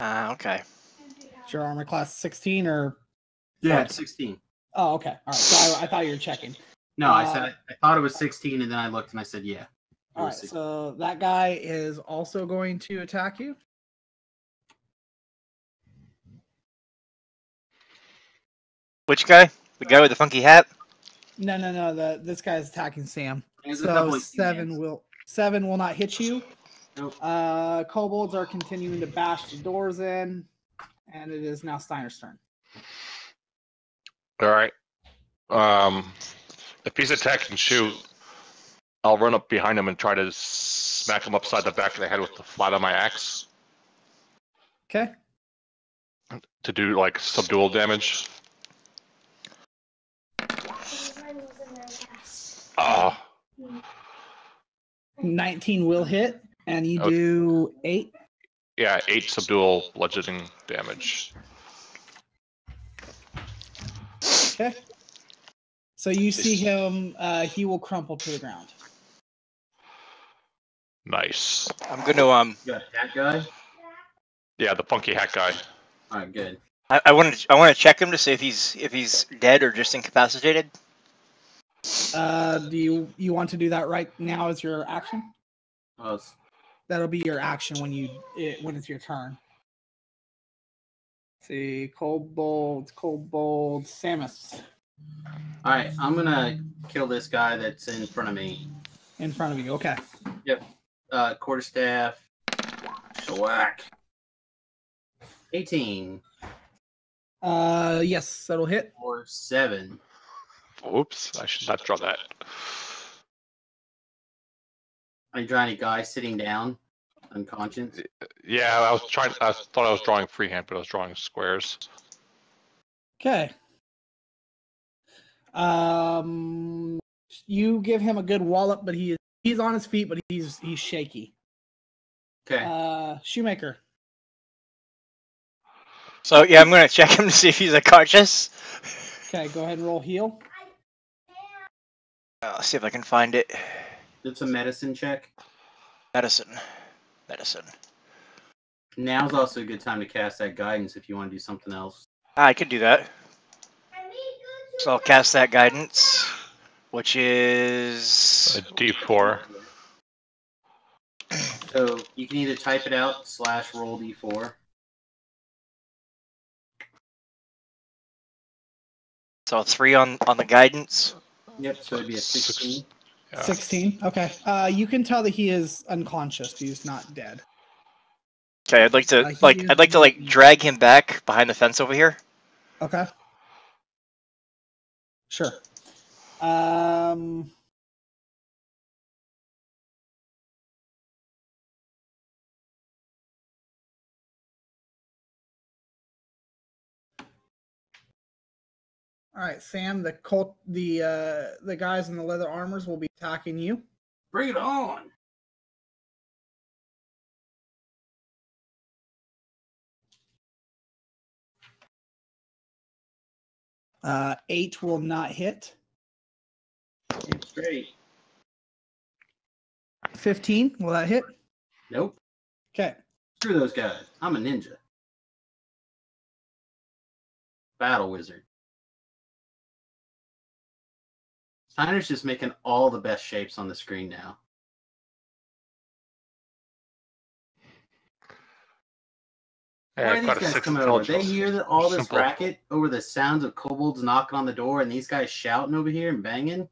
Ah, okay. Is your armor class sixteen or? Yeah, it's sixteen. Oh, okay. All right. So I, I thought you were checking. No, I Uh, said I, I thought it was sixteen, and then I looked and I said, yeah. it All was right. 16. So that guy is also going to attack you. Which guy? The guy with the funky hat? No, no, no. The this guy is attacking Sam. There's a couple So seven will seven will not hit you. Nope. Uh, kobolds are continuing to bash the doors in, and it is now Steiner's turn. All right. Um, if he's attacking shoot, I'll run up behind him and try to smack him upside the back of the head with the flat of my axe Okay. to do like subdual damage. Ah, Nineteen will hit, and you Okay. do eight. yeah, eight subdual bludgeoning damage. Okay. So you see him. Uh, he will crumple to the ground. Nice. I'm gonna um. You got that guy. Yeah, the funky hat guy. All right, good. I, I wanted to, I want to check him to see if he's if he's dead or just incapacitated. Uh, do you you want to do that right now as your action? It's, That'll be your action when you it, when it's your turn. see, kobold, cold bold, Samus all right, I'm gonna kill this guy that's in front of me. in front of you. Okay. Yep. Uh, quarterstaff. Shellac. 18 Uh, yes, that'll hit. or 7. Oops, I should not draw that. Are you drawing a guy sitting down, unconscious? Yeah, I was trying. I thought I was drawing freehand, but I was drawing squares. Okay. Um, you give him a good wallop, but he is he's on his feet, but he's he's shaky. Okay. Uh, shoemaker. So yeah, I'm gonna check him to see if he's unconscious. Okay, go ahead and roll heal. Uh, see if I can find it. It's a medicine check. Medicine. Medicine. Now's also a good time to cast that guidance if you want to do something else. I could do that. So I'll cast that guidance. which is A D4. So you can either type it out slash roll d4. so three on on the guidance. Yep. So it'd be a Six. 16. Yeah. 16. Okay. Uh, you can tell that he is unconscious. He's not dead. Okay, I'd like to Uh, like is- I'd like to like drag him back behind the fence over here. Okay. Sure. Um. All right, Sam. The cult, the uh, the guys in the leather armors will be attacking you. Bring it on. Uh, eight will not hit. Damn straight. Fifteen will that hit? Nope. Okay. Screw those guys. I'm a ninja. Battle wizard. Steiner's just making all the best shapes on the screen now. Yeah, Why are these guys coming over? They hear that all this Simple. racket over the sounds of kobolds knocking on the door and these guys shouting over here and banging.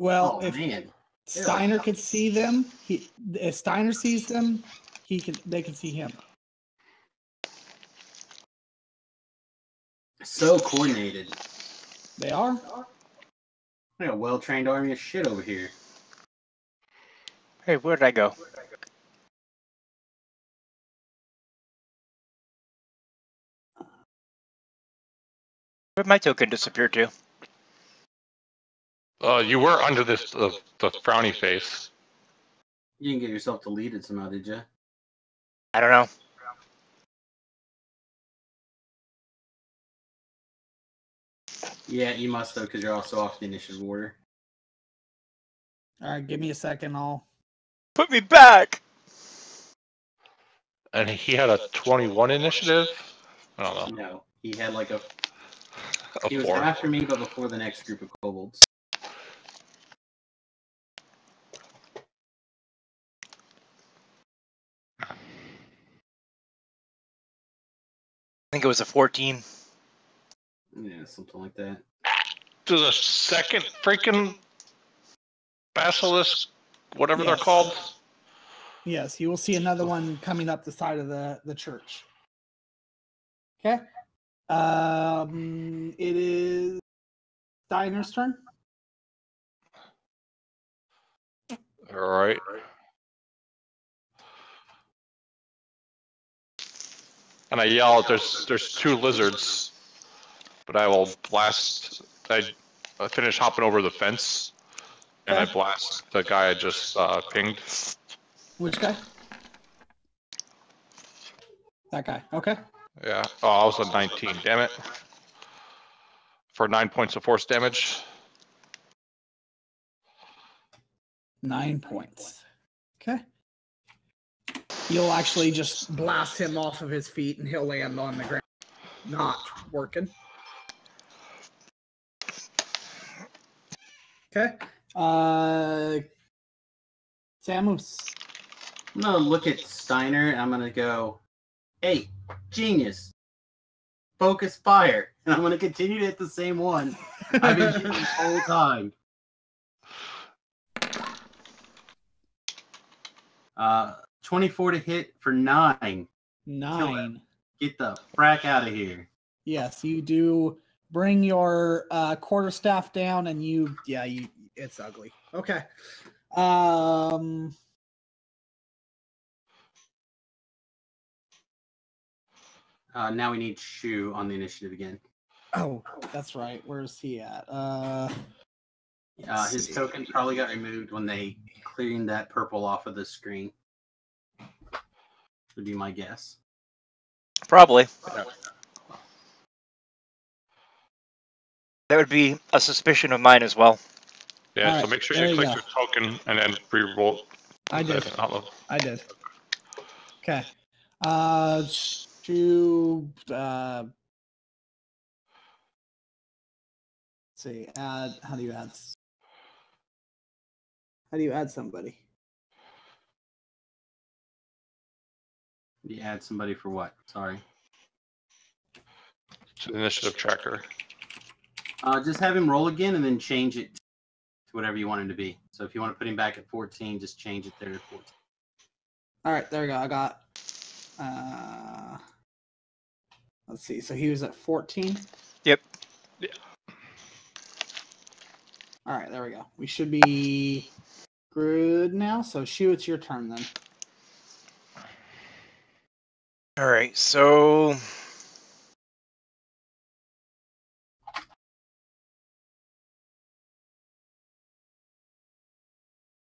Well, oh if man, Steiner could see them, he if Steiner sees them, he can they can see him. so coordinated. They are. We got a well-trained army of shit over here. Hey, where did I go? Where'd my token disappear to? Uh, you were under this the, the frowny face. You didn't get yourself deleted somehow, did you? I don't know. Yeah, you must though, because you're also off the initiative order. All right, give me a second. I'll. Put me back. And he had a 21 initiative. I don't know. No, he had like a. A He was four. after me, but before the next group of kobolds. I think it was a 14. Yeah, something like that. To the second freaking basilisk, whatever they're called. Yes, you will see another one coming up the side of the the church. Okay. Um, it is Diner's turn. All right. And I yell, "There's there's two lizards," but I will blast. I, I finish hopping over the fence, and I blast the guy I just uh, pinged. Which guy? That guy. Okay. Yeah. Oh, I was a 19. Damn it. For nine points of force damage. Nine points. Okay. You'll actually just blast him off of his feet and he'll land on the ground. Not working. Okay. Uh Samus. I'm gonna look at Steiner and I'm gonna go, "Hey, genius! Focus fire!" And I'm gonna continue to hit the same one I've been hitting this whole time. Uh, 24 to hit for nine. Nine. Get the frack out of here. Yes, you do bring your uh quarter staff down and you yeah, you it's ugly. Okay. Um Uh, now we need Shu on the initiative again. oh, that's right. Where's he at? Uh Uh, his see. token probably got removed when they cleared that purple off of the screen. Would be my guess. Probably. That would be a suspicion of mine as well. Yeah. All so right, make sure there you you click go. your token and then re-roll. I did. I don't. I did. Okay. Uh to uh let's see, add how do you add How do you add somebody? You add somebody for what? Sorry. To the initiative tracker. Uh, just have him roll again and then change it to whatever you want him to be. So if you want to put him back at 14, just change it there to 14. All right, there we go. I got. Uh, let's see. So he was at 14. Yep. All right, there we go. We should be good now. So Shu, it's your turn then. All right, so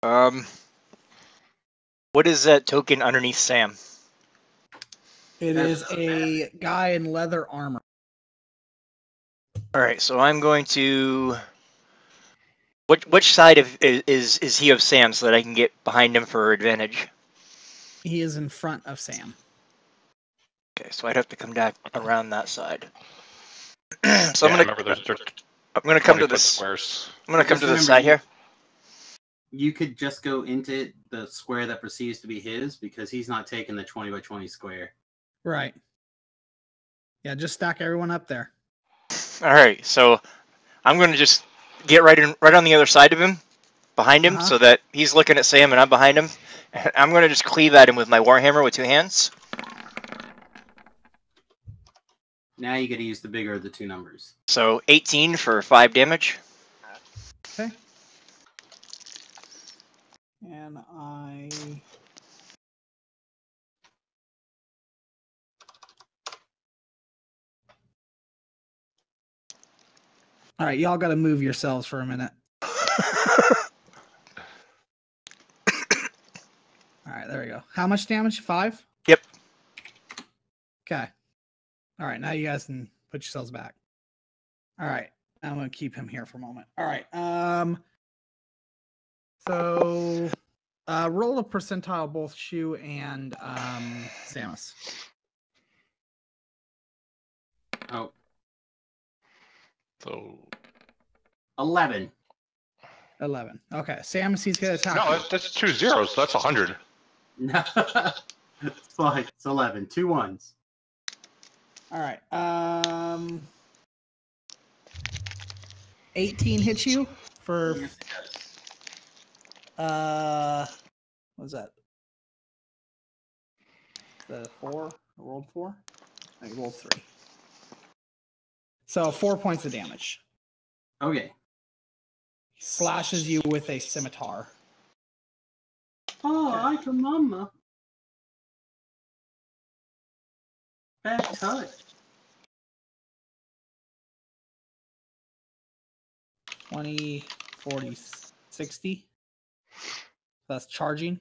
um, what is that token underneath Sam? It is a guy in leather armor. All right, so I'm going to. Which which side of is is, is he of Sam so that I can get behind him for advantage? He is in front of Sam. Okay, so I'd have to come back around that side. so yeah, I'm gonna remember there's, there's I'm gonna come to this. squares. I'm gonna come Just to the remember side here. You could just go into the square that perceives to be his because he's not taking the 20 by 20 square. Right. Yeah, just stack everyone up there. All right, so I'm gonna just get right in, right on the other side of him, behind him, Uh-huh. so that he's looking at Sam and I'm behind him. And I'm gonna just cleave at him with my warhammer with two hands. Now you got to use the bigger of the two numbers. So 18 for five damage. And I. All right, y'all got to move yourselves for a minute. All right, there we go. How much damage? Five? Yep. Okay. All right, now you guys can put yourselves back. All right, I'm gonna keep him here for a moment. All right. Um. So, uh, roll a percentile both Shu and um Samus. Oh, So 11. Eleven. Okay, Samus, he's gonna attack. no, that's, that's two zeros. So that's a hundred. No. it's fine. It's 11. Two ones. All right. Um. 18 hits you for Yes, it does. Uh. What was that? The four. I rolled four. I rolled three. So four points of damage. Okay. He slashes you with a scimitar. Oh. I can mama. Bad touch. 20, 40, 60. That's charging.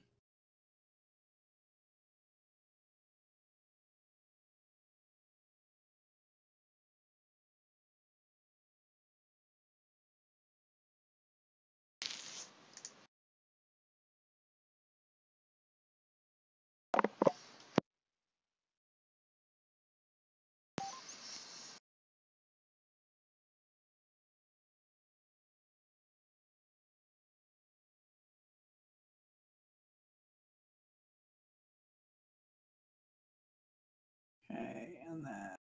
And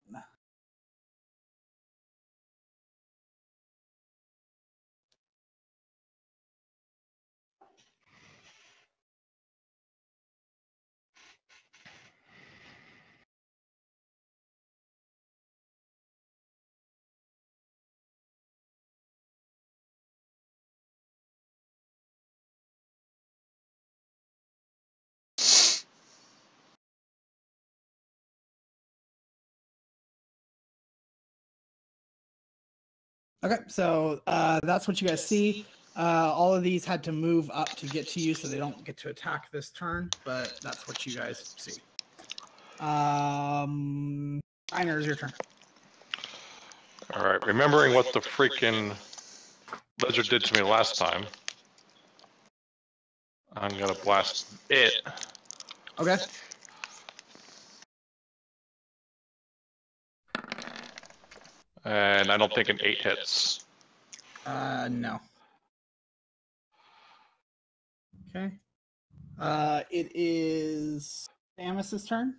Okay, so uh, that's what you guys see. Uh, all of these had to move up to get to you, so they don't get to attack this turn. But that's what you guys see. Um, Einer, is your turn. All right. Remembering what the freaking lizard did to me last time, I'm gonna blast it. Okay. And I don't think an eight hits. Uh, no. Okay. Uh, it is Samus's turn.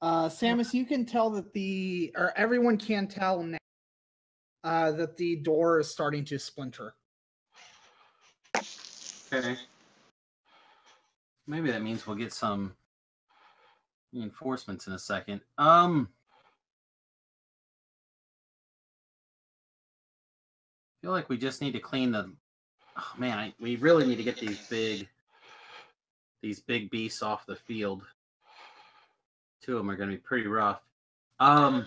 Uh, Samus, you can tell that the, or everyone can tell now, uh, that the door is starting to splinter. Okay. Maybe that means we'll get some reinforcements in a second. Um feel like we just need to clean the oh man, I, we really need to get these big these big beasts off the field. Two of them are gonna be pretty rough. Um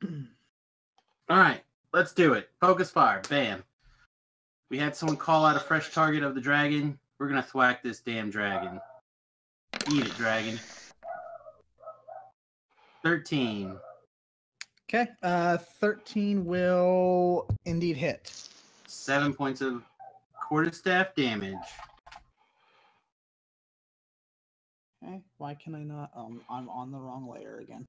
all right, let's do it. Focus fire. Bam. We had someone call out a fresh target of the dragon. We're gonna thwack this damn dragon. Eat it, dragon. Thirteen. Okay. Uh, 13 will indeed hit. Seven points of quarterstaff damage. Okay. Why can I not? Um, I'm on the wrong layer again.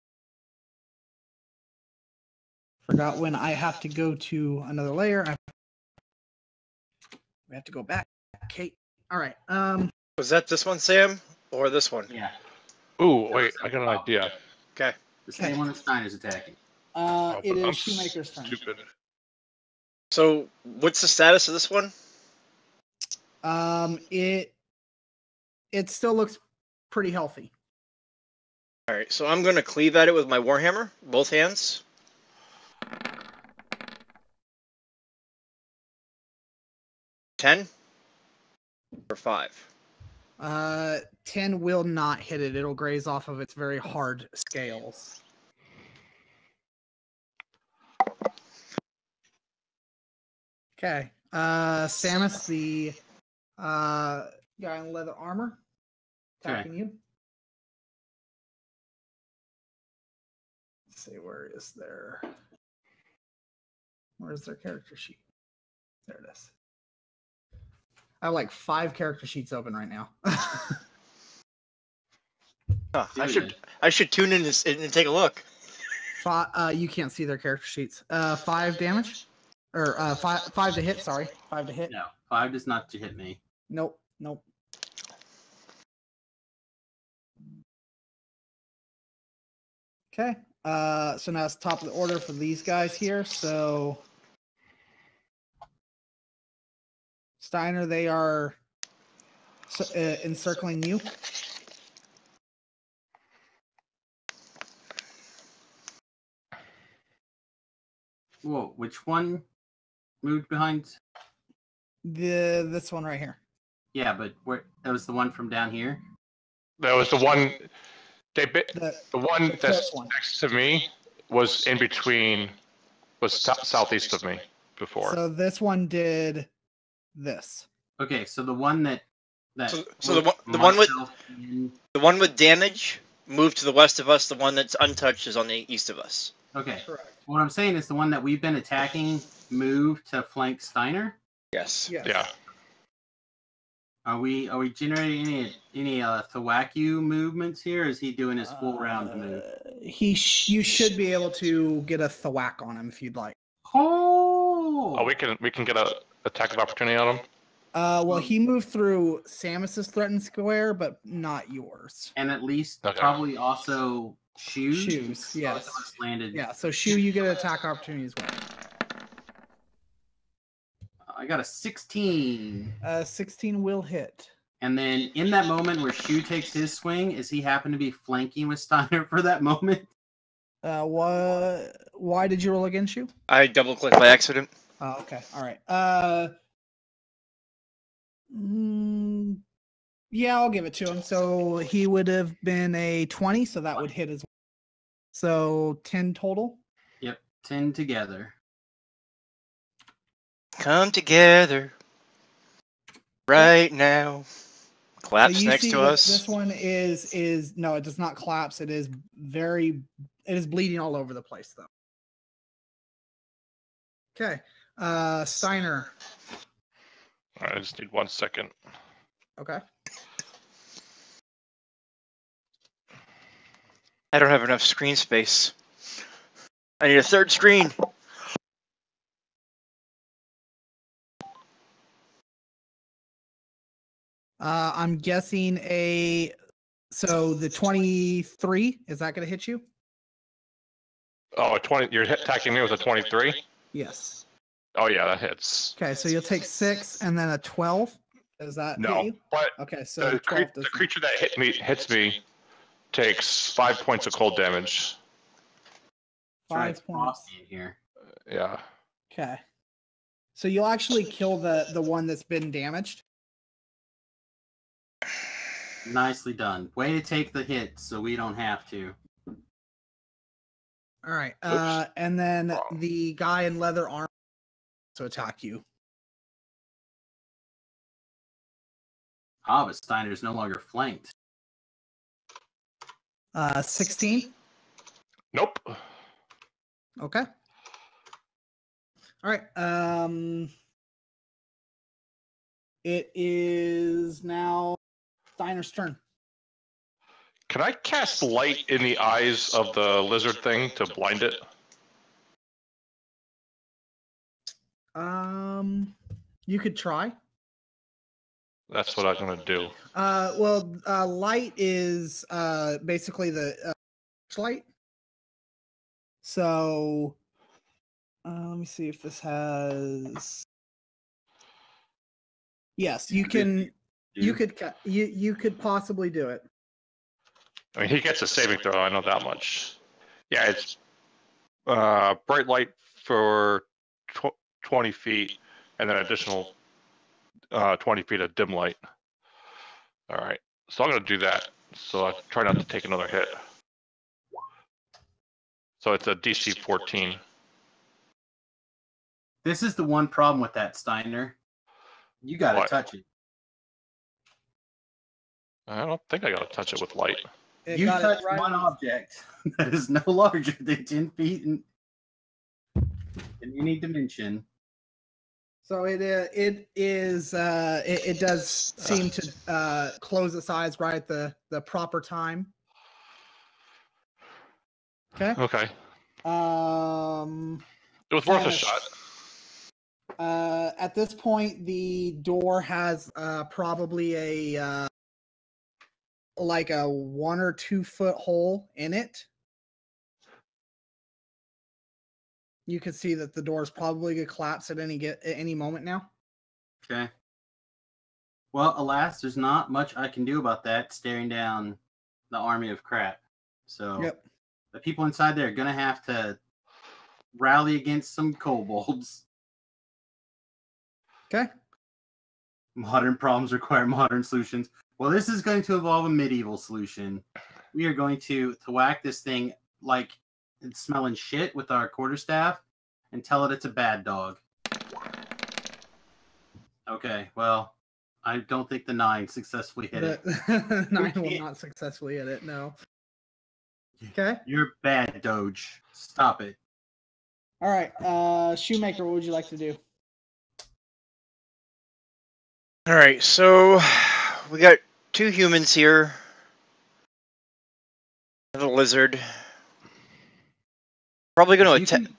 Forgot when I have to go to another layer. I we have to go back. Kate. All right. Um. Was that this one, Sam, or this one? Yeah. Ooh, wait, I got an idea. Okay. The same one that Steiner's attacking. Uh, Oh, it I'm Shoemaker's turn. Stupid. So, what's the status of this one? Um, it it still looks pretty healthy. All right, so I'm going to cleave at it with my warhammer, both hands. Ten or five. Uh, ten will not hit it. It'll graze off of its very hard scales. Okay. Uh, Samus, the uh guy in leather armor, Okay. attacking you. Let's see, where is their where's their character sheet? There it is. I have like five character sheets open right now. Huh, I should I should tune in and, and take a look. five, uh, you can't see their character sheets. Uh, five damage, or uh, five five to hit. Sorry, five to hit. No, five does not to hit me. Nope, nope. Okay. Uh, so now it's top of the order for these guys here. So Steiner, they are uh, encircling you. Whoa, which one moved behind? The this one right here. Yeah, but where that was the one from down here. That was the one. They bit The, the one The that's first one. next to me was in between, was sou- southeast of me before. so this one did this. Okay, so the one that that So- so the with one- the one with- myself and- The one with damage moved to the west of us. The one that's untouched is on the east of us. Okay, Correct. what I'm saying is the one that we've been attacking moved to flank Steiner. Yes. Yes. yeah. Are we are we generating any any uh Thwaku movements here? Or is he doing his full round move? Uh, He, sh- you should be able to get a thwack on him if you'd like. Oh, Oh, we can we can get a attack of opportunity on him. Uh, well, he moved through Samus's threatened square, but not yours. and at least Okay. probably also shoes. Shoes, yes. of landed. Yeah, so shoe, you get an attack opportunity as well. I got a 16. Uh, 16 will hit. And then in that moment where Shu takes his swing, is he happen to be flanking with Steiner for that moment? Uh, what? Why did you roll against you? I double clicked by accident. Oh, okay. All right. Uh, mm, yeah, I'll give it to him. So he would have been a 20, so that would hit as well. So 10 total. Yep, 10 together. Come together right now. So Collapse next to us. This one is is no, it does not collapse. It is very it is bleeding all over the place though. Okay. Uh Steiner. All right, I just need one second. Okay. I don't have enough screen space. I need a third screen. Uh, I'm guessing a. So the 23 is that going to hit you? Oh, a 20. You're attacking me with a 23? Yes. Oh, yeah, that hits. Okay, so you'll take six and then a 12. Does that No, but Okay, so the, cre- does the creature that hit me hits me takes five points of cold damage. Five it's points. frosty in here. Yeah. Okay. So you'll actually kill the the one that's been damaged. Nicely done. Way to take the hit so we don't have to. All right. Uh, and then Wrong. the guy in leather armor to attack you. Ah, but Steiner's no longer flanked. Uh, 16. Nope. Okay. All right. Um, it is now Steiner's turn. Can I cast light in the eyes of the lizard thing to blind it? Um, you could try. That's what I'm gonna do. Uh, well, uh, light is uh basically the uh, light. So, uh, let me see if this has. Yes, you can. You could. You you could possibly do it. I mean, he gets a saving throw. I know that much. Yeah, it's uh, bright light for tw- 20 feet, and then additional uh, 20 feet of dim light. All right, so I'm gonna do that. So I try not to take another hit. So it's a DC 14. This is the one problem with that Steiner. You got to touch it. I don't think I gotta touch it with light. It you touch right one on- object that is no larger than 10 feet in, in any dimension. So it uh, it is uh it, it does seem to uh close its eyes right at the the proper time. Okay. Okay, Um it was worth a shot. Uh at this point the door has uh probably a uh like a one or two foot hole in it. You can see that the door is probably gonna collapse at any get at any moment now. Okay. Well, alas, there's not much I can do about that staring down the army of crap. So Yep. the people inside there are going to have to rally against some kobolds. Okay. Modern problems require modern solutions. Well, this is going to involve a medieval solution. We are going to, to whack this thing like it's smelling shit with our quarterstaff and tell it it's a bad dog. Okay, well, I don't think the nine successfully hit it. The, nine will can't- not successfully hit it. No. Okay. You're bad, Doge. Stop it. All right. Uh, Shoemaker, what would you like to do? All right, so we got two humans here. The lizard. Probably going If to you attack. can,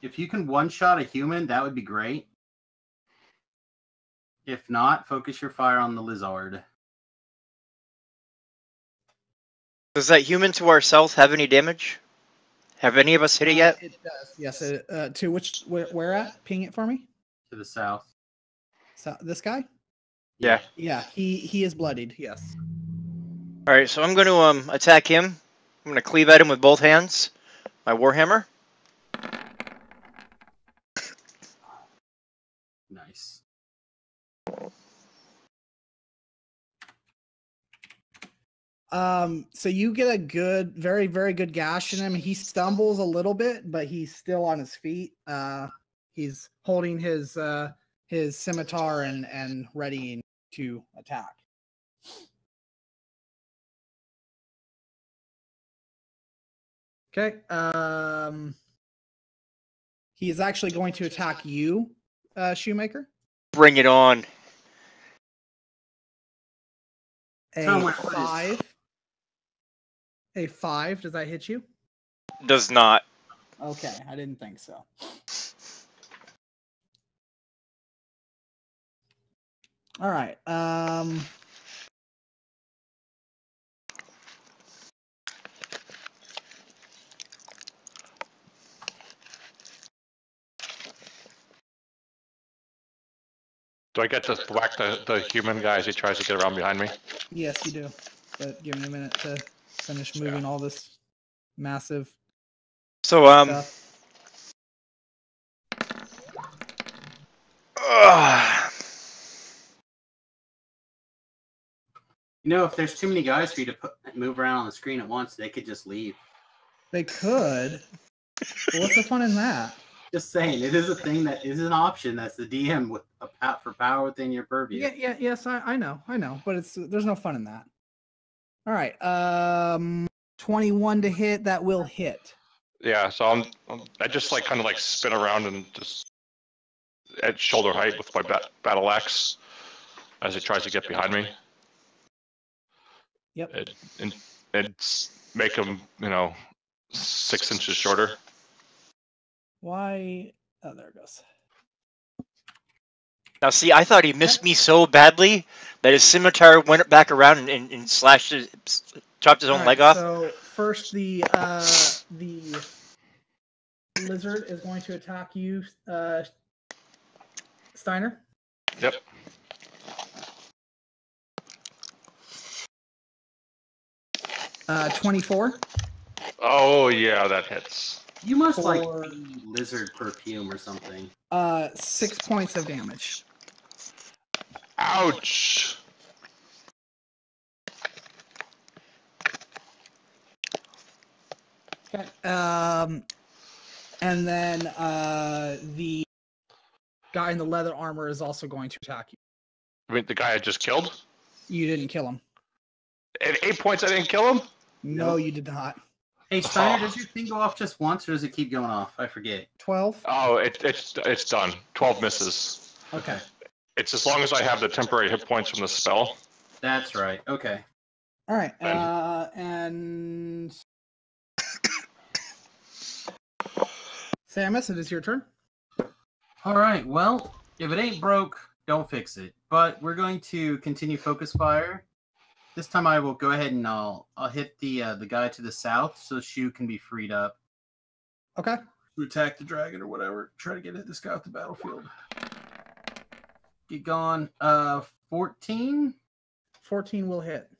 if you can one shot a human, that would be great. If not, focus your fire on the lizard. Does that human to our south have any damage? Have any of us hit it yet? It does. Yes. It, uh, to which where, where at? Ping it for me. To the south. So this guy. Yeah. Yeah. He he is bloodied. Yes. All right, so I'm going to um attack him. I'm going to cleave at him with both hands. My warhammer. Nice. Um. So you get a good, very very good gash in him. He stumbles a little bit, but he's still on his feet. Uh, he's holding his uh his scimitar and and ready to attack. Okay. Um. He is actually going to attack you, uh, Shoemaker. Bring it on. A Tell him what it is. five. A five. Does that hit you? Does not. Okay, I didn't think so. All right. Um. Do I get to whack the, the human guy as he tries to get around behind me? Yes, you do. But give me a minute to finish moving all this massive So um, stuff. You know, if there's too many guys for you to put move around on the screen at once, they could just leave. They could. But what's the fun in that? Just saying, it is a thing that is an option. That's the DM with a pat for power within your purview. Yeah, yeah, yes, I, I know, I know, but it's there's no fun in that. All right, um, twenty-one to hit. That will hit. Yeah, so I'm, I'm I just like kind of like spin around and just at shoulder height with my bat, battle axe as it tries to get behind me. Yep. And, and, and make him, you know, six inches shorter. Why? Oh, there it goes. Now see, I thought he missed me so badly that his scimitar went back around and, and, and slashed his, chopped his own All leg off. So first, the uh, the lizard is going to attack you, uh, Steiner. Yep. Uh, twenty-four. Oh yeah, that hits. You must like For- be lizard perfume or something. Uh, six points of damage. Ouch. Okay. Um, and then uh, the guy in the leather armor is also going to attack you. I mean, the guy I just killed. You didn't kill him. At eight points, I didn't kill him. No, you did not. Hey Steiner, does your thing go off just once, or does it keep going off? I forget. Twelve. Oh, it, it's it's done. Twelve misses. Okay. It's as long as I have the temporary hit points from the spell. That's right. Okay. All right. And- Uh, and Samus, it is your turn. All right. Well, if it ain't broke, don't fix it. But we're going to continue focus fire. This time, I will go ahead and I'll I'll hit the uh, the guy to the south, so Shu can be freed up Okay. to attack the dragon or whatever. Try to get at this guy off the battlefield. Get gone. Uh, fourteen. Fourteen will hit.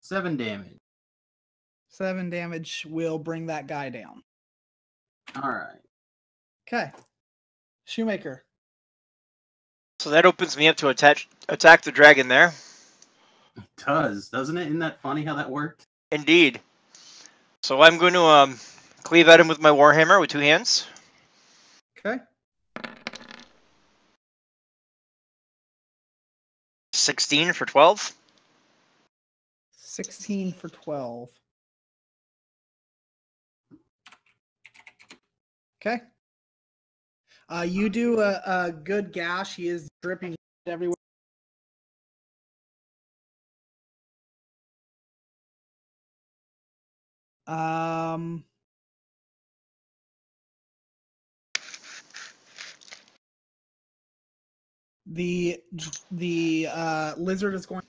Seven damage. Seven damage will bring that guy down. All right. Okay. Shoemaker. So that opens me up to attach attack the dragon there. It does, doesn't it? Isn't that funny how that worked? Indeed. So I'm going to um, cleave at him with my warhammer with two hands. Okay. 16 for 12. 16 for 12. Okay. Uh, you do a, a good gash. He is dripping everywhere. Um. The the uh, lizard is going to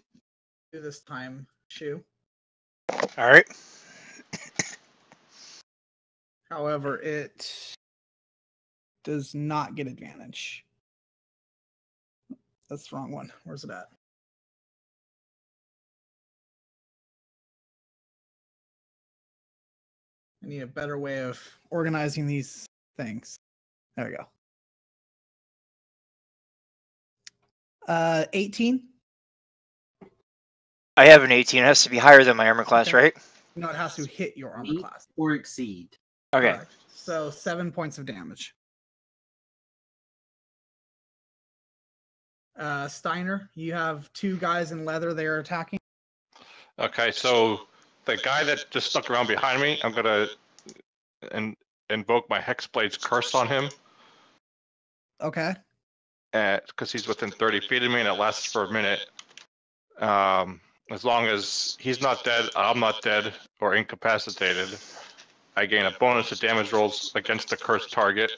do this time. Shoe. All right. However, it does not get advantage. That's the wrong one. Where's it at? I need a better way of organizing these things. There we go. Uh, 18. I have an 18. It has to be higher than my armor class, Okay. right? No, it has to hit your armor Eight. class. Or exceed. Okay. Correct. So seven points of damage. Uh, Steiner, you have two guys in leather. They are attacking. Okay, so the guy that just stuck around behind me, I'm gonna in, invoke my Hexblade's curse on him, Okay. Because he's within 30 feet of me, and it lasts for a minute. Um, as long as he's not dead, I'm not dead or incapacitated, I gain a bonus to damage rolls against the cursed target,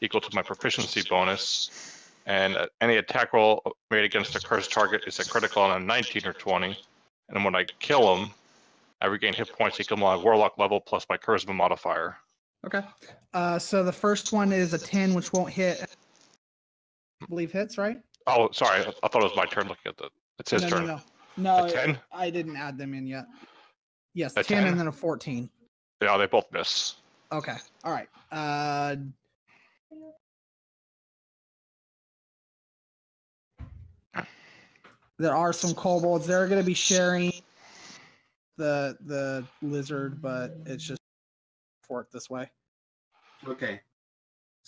equal to my proficiency bonus. And uh, any attack roll made against a cursed target is a critical on a 19 or 20. And when I kill him, I regain hit points equal to my warlock level plus my charisma modifier. Okay. Uh, so the first one is a 10, which won't hit. I believe hits, right? Oh, sorry. I I thought it was my turn looking at the. It's his no, turn. no, no, no. A 10? I didn't add them in yet. Yes, A 10, 10? and then a 14. Yeah, they both miss. Okay. All right. Uh, there are some kobolds. They're going to be sharing the the lizard, but it's just for it this way. Okay.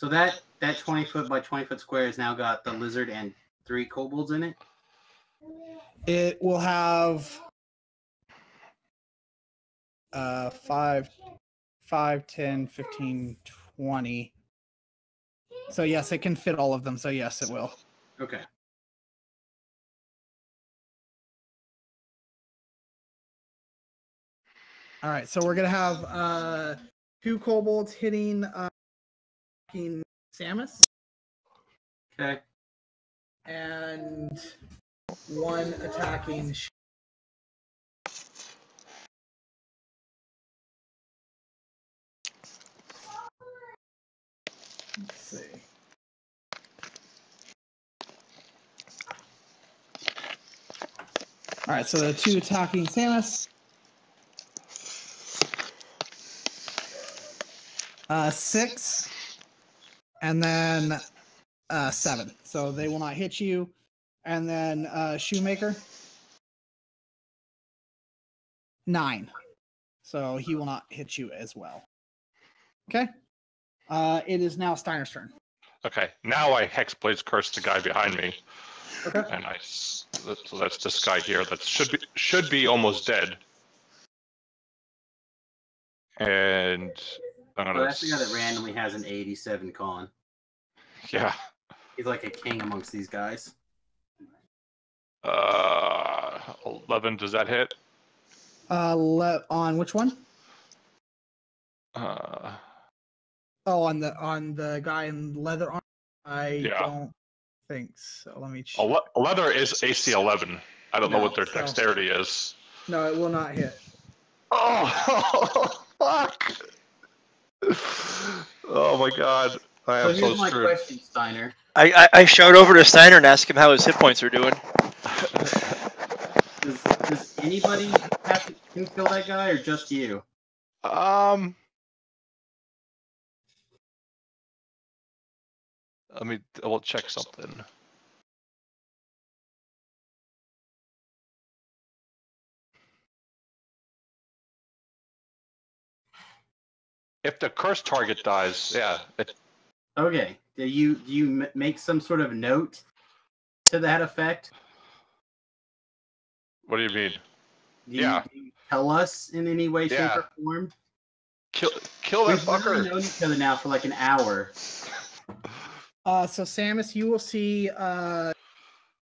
So that that twenty foot by twenty foot square has now got the lizard and three kobolds in it. It will have uh 5 5 10 15 20 so yes it can fit all of them so yes it will Okay. all right so we're gonna have uh two kobolds hitting uh hitting samus Okay. and one attacking Let's see. All right, so the two attacking Samus. Uh, six, and then uh, seven. So they will not hit you. And then uh, Shoemaker, nine. So he will not hit you as well. Okay. Uh, it is now Steiner's turn. Okay, now I Hexblade's curse the guy behind me, Okay. and I So that's this guy here that should be should be almost dead. And I'm gonna. Well, that's the guy that randomly has an 87 con. Yeah. He's like a king amongst these guys. Uh, eleven. Does that hit? Uh, le- on which one? Uh, Oh, on the on the guy in leather armor. I Yeah. don't think so. Let me a check. le- leather is AC eleven. I don't know what their so- dexterity is. No, it will not hit. Oh fuck! Oh my god, I So am so, here's my screwed. question, Steiner. I, I, I shout over to Steiner and ask him how his hit points are doing. Does, does anybody have to can kill that guy or just you? Um, let me double check something. If the cursed target dies, yeah, it, Okay. Do you do you make some sort of note to that effect? what do you mean? Do you, Yeah. do you tell us in any way, shape, Yeah. or form? Kill, kill that We've literally fucker. known each other now for like an hour. Uh, so Samus, you will see uh,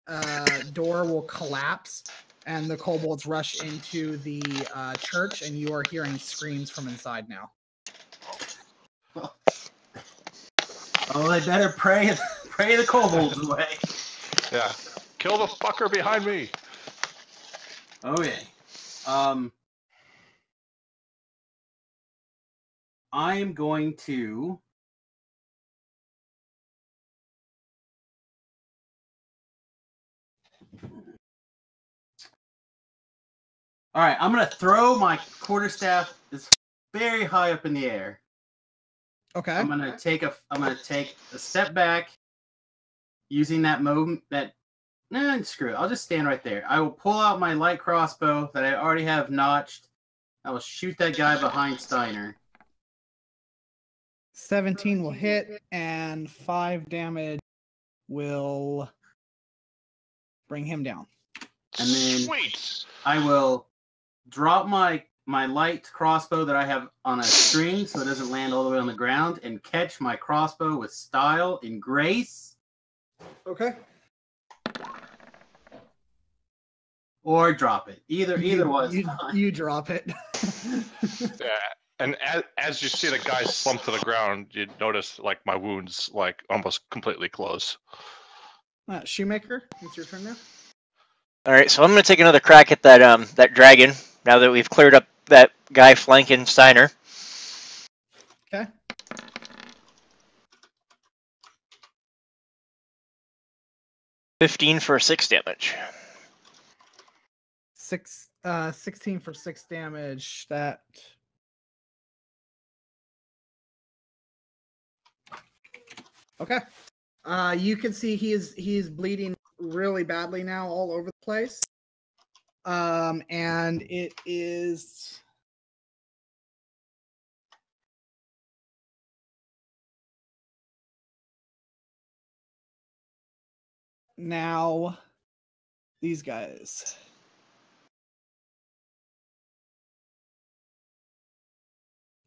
uh, door will collapse, and the kobolds rush into the uh, church, and you are hearing screams from inside now. Oh, they better pray pray the kobolds away. Yeah, kill the fucker behind me. Okay. Um I am going to All right, I'm going to throw my quarterstaff is very high up in the air. Okay. I'm going to take a I'm going to take a step back using that moment that Nah, screw it. I'll just stand right there. I will pull out my light crossbow that I already have notched. I will shoot that guy behind Steiner. 17 will hit, and 5 damage will bring him down. And then- Sweet. I will drop my my light crossbow that I have on a string so it doesn't land all the way on the ground and catch my crossbow with style and grace Okay. or drop it. Either either you, was you, you drop it. Yeah, and as, as you see the guy slump to the ground, you notice like my wounds like almost completely close. uh, Shoemaker, it's your turn now. All right, so I'm going to take another crack at that um that dragon now that we've cleared up that guy flanking Steiner. Okay. 15 for 6 damage. Six, uh, 16 for six damage. That. Okay. Uh, you can see he is he is bleeding really badly now, all over the place. Um, and it is. Now, these guys.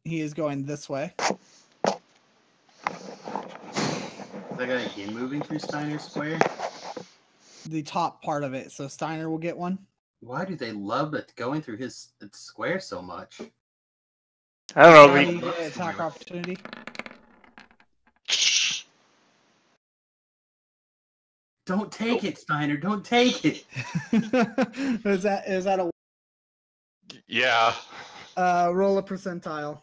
He is going this way. Is that guy again moving through Steiner Square? The top part of it. So Steiner will get one. Why do they love it going through his square so much? I don't know. Uh, we- you get attack opportunity. Don't take it, Steiner. Don't take it. is that is that a Yeah. uh, roll a percentile?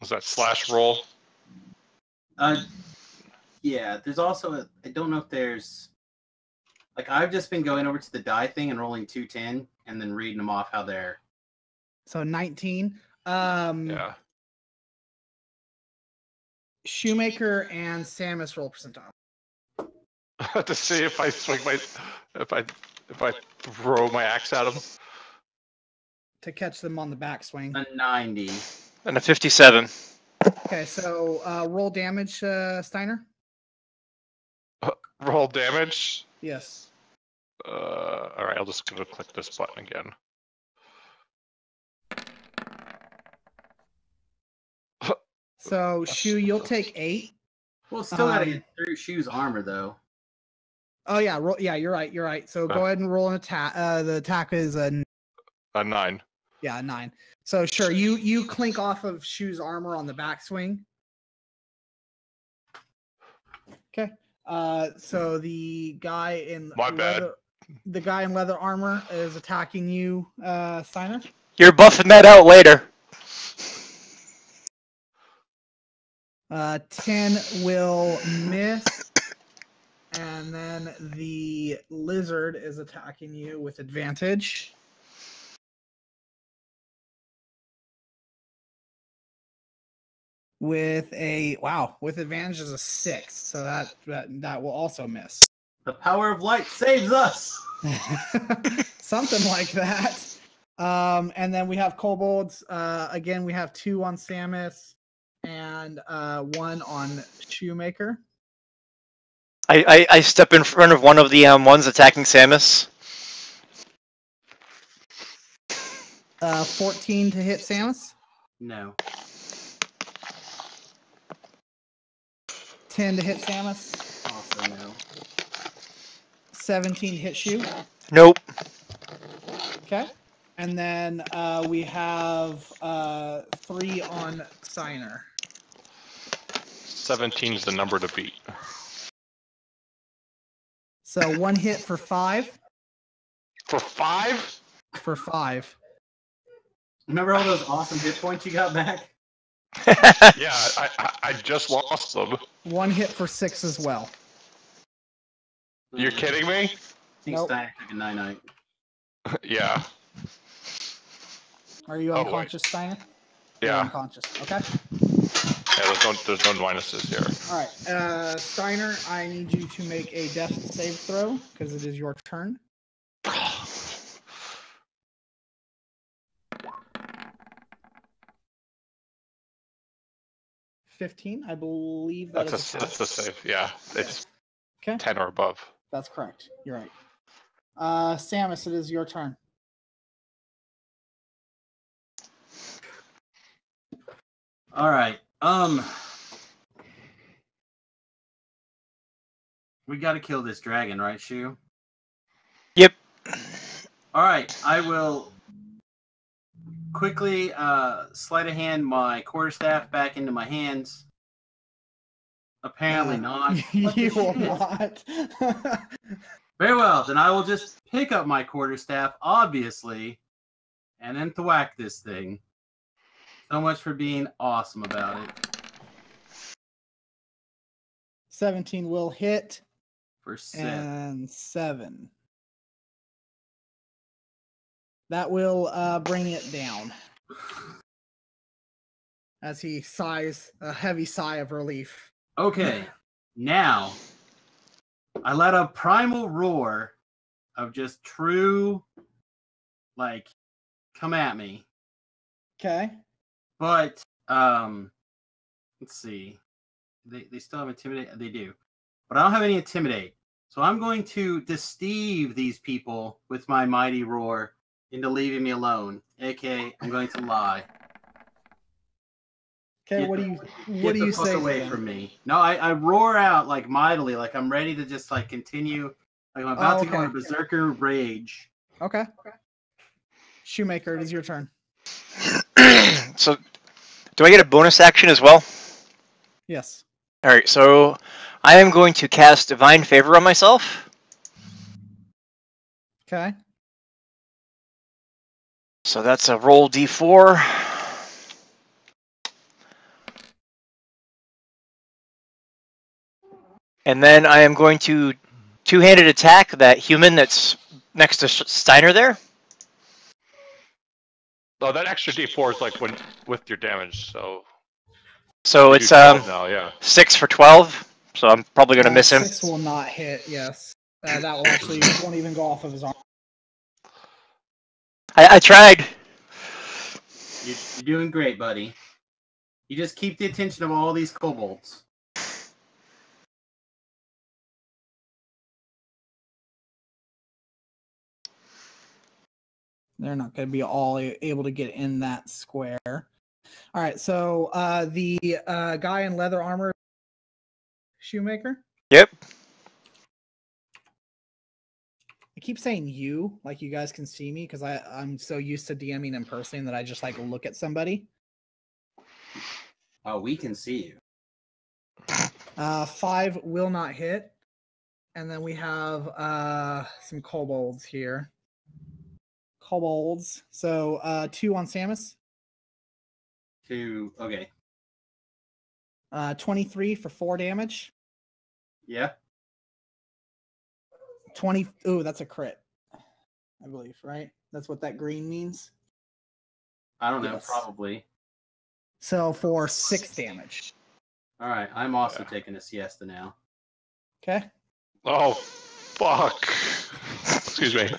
Was that slash roll? Uh, yeah. There's also a. I don't know if there's. Like I've just been going over to the die thing and rolling two ten, and then reading them off how they're. So 19. Um, Yeah. Shoemaker and Samus roll percentile. to see if I swing my, if I, if I throw my axe at them. to catch them on the backswing. A ninety. And a 57. Okay, so uh, roll damage, uh, Steiner. Roll damage. Yes. Uh, all right, I'll just gonna click this button again. So Shu, you'll take eight. Well, still gotta Um, get through shoes armor though. Oh yeah, roll. Yeah, you're right. You're right. So go Uh. ahead and roll an attack. Uh, the attack is a a nine. yeah nine. So sure, you you clink off of Shu's armor on the backswing. Okay. Uh, so the guy in My bad. the guy in leather armor is attacking you, uh, Steiner. You're buffing that out later. Uh, 10 will miss. And then the lizard is attacking you with advantage. With a wow, with advantage is a six, so that that, that will also miss. The power of light saves us. Something like that. Um, and then we have kobolds. Uh, again, we have two on Samus and uh, one on Shoemaker. I, I, I step in front of one of the um, ones attacking Samus. Uh, 14 to hit Samus, No. 10 to hit Samus, Also no. 17 to hit Shu. Nope. Okay. And then uh, we have uh, three on Steiner. Seventeen is the number to beat. So one hit for five. For five? For five. Remember all those awesome hit points you got back? Yeah, I, I, I just lost them. One hit for six as well. You're kidding me? I think Nope. Steiner took a nine night. Yeah, Are you Oh, wait. unconscious, Steiner? You're yeah. unconscious. Okay. Yeah, there's no there's no minuses here. All right. Uh, Steiner, I need you to make a death save throw because it is your turn. Fifteen, I believe that That's is a a that's the pass. save. Yeah, it's Okay, ten or above. that's correct. You're right. Uh, Samus, it is your turn. All right. Um. We got to kill this dragon, right, Shu? Yep. All right. I will quickly uh, sleight of hand my quarterstaff back into my hands. Apparently not. What you will not. Very well. Then I will just pick up my quarterstaff, obviously, and then thwack this thing. So much for being awesome about it. 17 will hit For seven. and seven. That will uh, bring it down. As he sighs a heavy sigh of relief. Okay, now I let a primal roar of just true, like, come at me. Okay. But um, let's see, they they still have intimidate. They do, but I don't have any intimidate. So I'm going to deceive these people with my mighty roar into leaving me alone. AK, I'm going to lie. Okay. Get What do the- you Get What do the you fuck say? away then? from me? No, I, I roar out like mightily, like I'm ready to just like continue. Like I'm about Oh, to go into berserker rage. Okay. Shoemaker, it is your turn. so, do I get a bonus action as well? Yes. All right. So, I am going to cast divine favor on myself. Okay. So that's a roll d4. And then I am going to two-handed attack that human that's next to Steiner there. Oh, that extra D4 is like when with your damage. So So it's um now, yeah. six for twelve. So I'm probably gonna Uh, miss him. Six will not hit. Yes. Uh, that will actually won't even go off of his arm. I, I tried. You're, you're doing great, buddy. You just keep the attention of all these kobolds. They're not going to be all able to get in that square. All right. So uh, the uh, guy in leather armor, shoemaker. Yep. I keep saying you, like you guys can see me, because I I'm so used to DMing in person that I just like look at somebody. Oh, we can see you. Uh, five will not hit, and then we have uh some kobolds here. Kobolds. So uh, two on Samus. Two. okay, Uh, twenty-three for four damage. yeah. 20 oh that's a crit i believe right that's what that green means I don't know, Yes. probably. so for six damage All right, I'm also Yeah. taking a siesta now. okay Oh, fuck. Excuse me.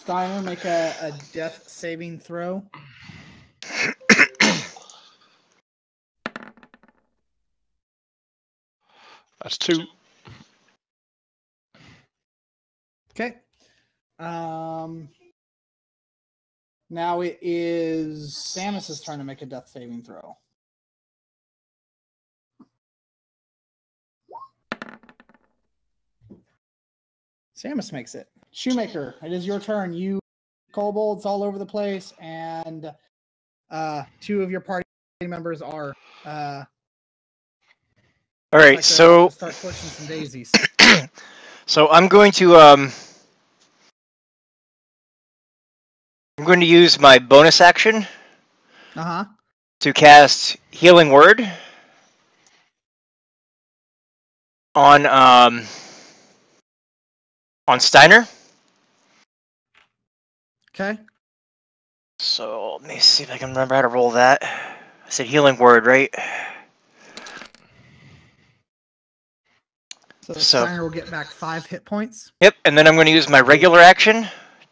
steiner make a, a death saving throw That's two. Okay. Um now it is samus's turn to make a death saving throw. Samus makes it. Shoemaker it is your turn. You kobolds all over the place and uh two of your party members are uh All right. So start pushing some daisies so I'm going to um I'm going to use my bonus action uh-huh to cast Healing Word on um on Steiner. okay So let me see if I can remember how to roll that. I said Healing Word, right? So, So- steiner will get back five hit points Yep. And then I'm going to use my regular action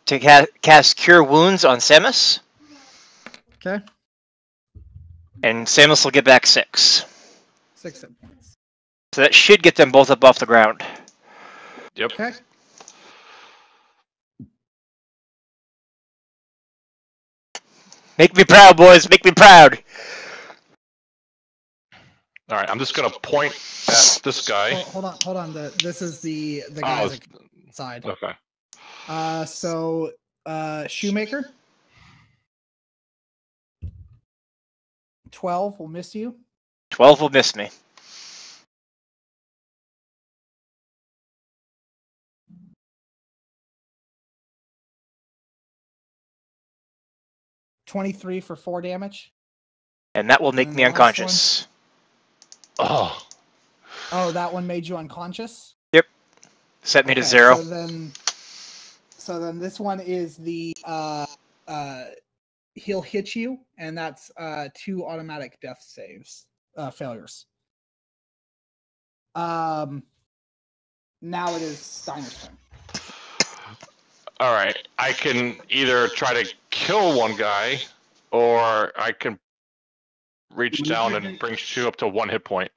to ca- cast Cure Wounds on Samus, okay and Samus will get back six. six hit points So that should get them both up off the ground. Yep. okay Make me proud, boys. Make me proud. All right, I'm just gonna point at this guy. Hold, hold on hold on the this is the the Oh, guy's it's- side okay. uh so uh shoemaker 12 will miss you 12 will miss me. Twenty-three for four damage. And that will make And me unconscious. one? Unconscious. Oh, Oh, that one made you unconscious. Yep. Set me to zero. So then, so then this one is the uh, uh, he'll hit you, and that's uh, two automatic death saves uh, failures. Um, now it is Steiner's turn. All right, I can either try to kill one guy, or I can reach down and hex- bring Shu up to one hit point.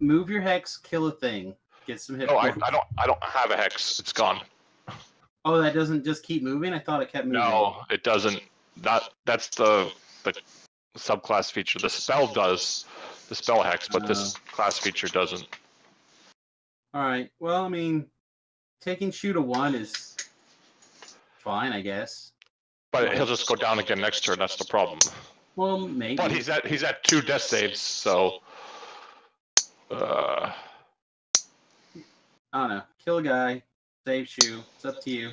Move your hex, kill a thing, get some hit No, I. I don't. I don't have a hex. It's gone. Oh, that doesn't just keep moving. I thought it kept moving. No, it doesn't. That that's the the subclass feature. The spell does the spell hex, but this oh. class feature doesn't. All right. Well, I mean, taking shoot a one is fine, I guess. But he'll just go down again next turn. That's the problem. Well, maybe. But he's at he's at two death saves, so. Uh, I don't know. Kill a guy, save Shu. It's up to you.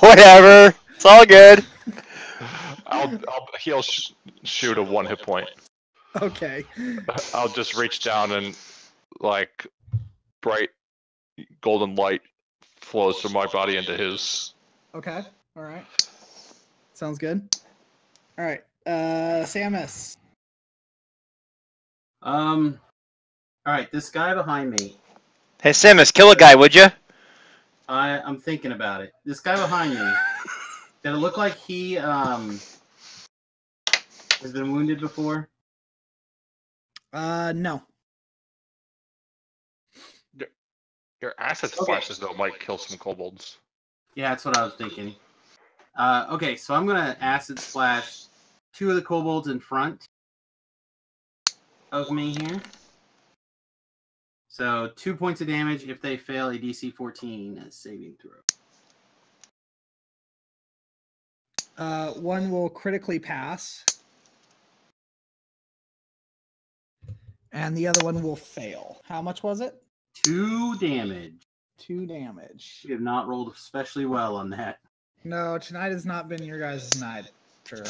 Whatever. It's all good. I'll, I'll he'll sh- shoot a one hit point. okay. I'll just reach down and like bright golden light flows from my body into his. Okay. All right. Sounds good. All right. Uh, Samus. Um. All right. This guy behind me. Hey, Samus, kill a guy, would you? I I'm thinking about it. This guy behind me. Did it look like he um has been wounded before? Uh, no. Your acid Okay. splashes though might kill some kobolds. Yeah, that's what I was thinking. Uh, okay, so I'm gonna acid splash two of the kobolds in front of me here. So two points of damage if they fail a DC 14 saving throw. Uh, one will critically pass, and the other one will fail. How much was it? Two damage. Two damage. We have not rolled especially well on that. No, tonight has not been your guys' night. Sure.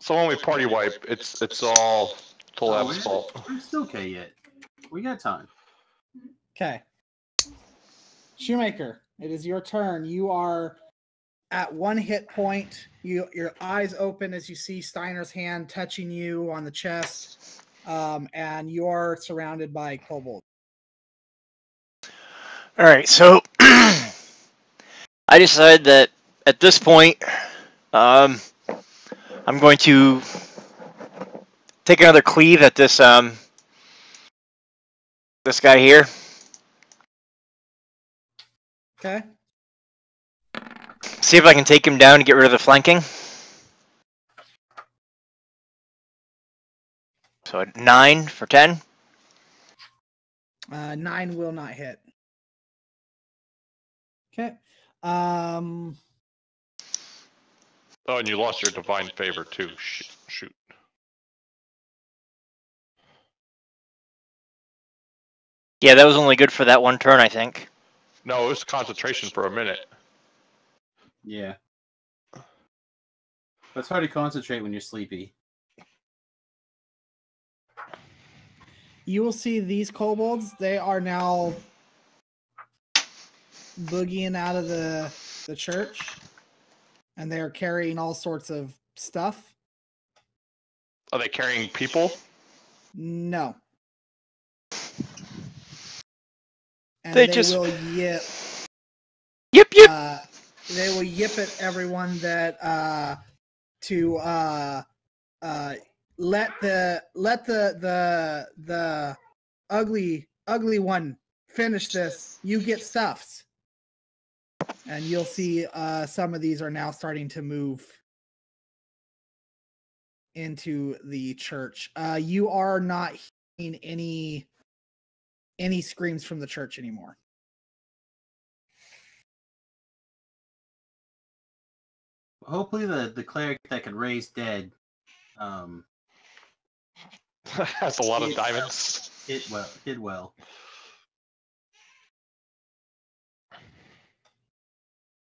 So when we party wipe, it's it's all Oh, fault. We're okay yet. We got time. Okay. Shoemaker, it is your turn. You are at one hit point. You your eyes open as you see Steiner's hand touching you on the chest, um, and you are surrounded by kobolds. All right, so I decided that at this point, um, I'm going to take another cleave at this um, this guy here. Okay. See if I can take him down to get rid of the flanking. So nine for ten. Uh, nine will not hit. Okay. Um. Oh, and you lost your divine favor too. Sh- shoot. Yeah, that was only good for that one turn, I think. No, it was concentration for a minute. Yeah. But it's hard to concentrate when you're sleepy. You will see these kobolds. They are now boogieing out of the the church, and they are carrying all sorts of stuff. Are they carrying people? No. And They they, just- will yip. Yep, yep. Uh, they will yip at everyone that uh, to uh, uh, let the let the the the ugly ugly one finish this. You get stuffed, and you'll see uh, some of these are now starting to move into the church. Uh, you are not hearing any any screams from the church anymore. Hopefully, the the cleric that could raise dead, um, Has a lot of diamonds. hit well. Did well.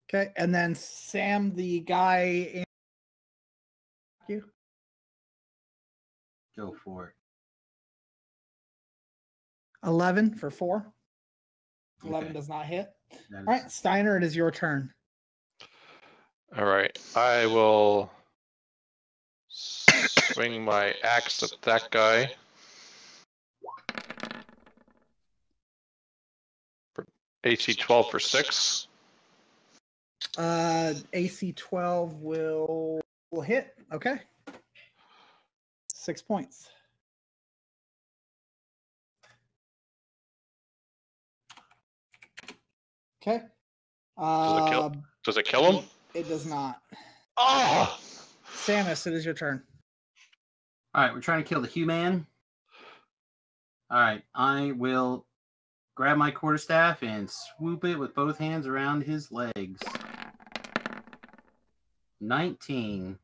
Okay, and then Sam, the guy in you. Go for it. 11 for four. 11 Okay. does not hit. That All is- right, Steiner, it is your turn. All right, I will swing my axe at that guy. For AC 12 for 6. Uh, AC 12 will will hit. Okay. Six points. Okay. Does it kill- Uh, Does it kill him? it does not. Oh! Samus, it is your turn. All right, we're trying to kill the human. All right, I will grab my quarterstaff and swoop it with both hands around his legs. 19,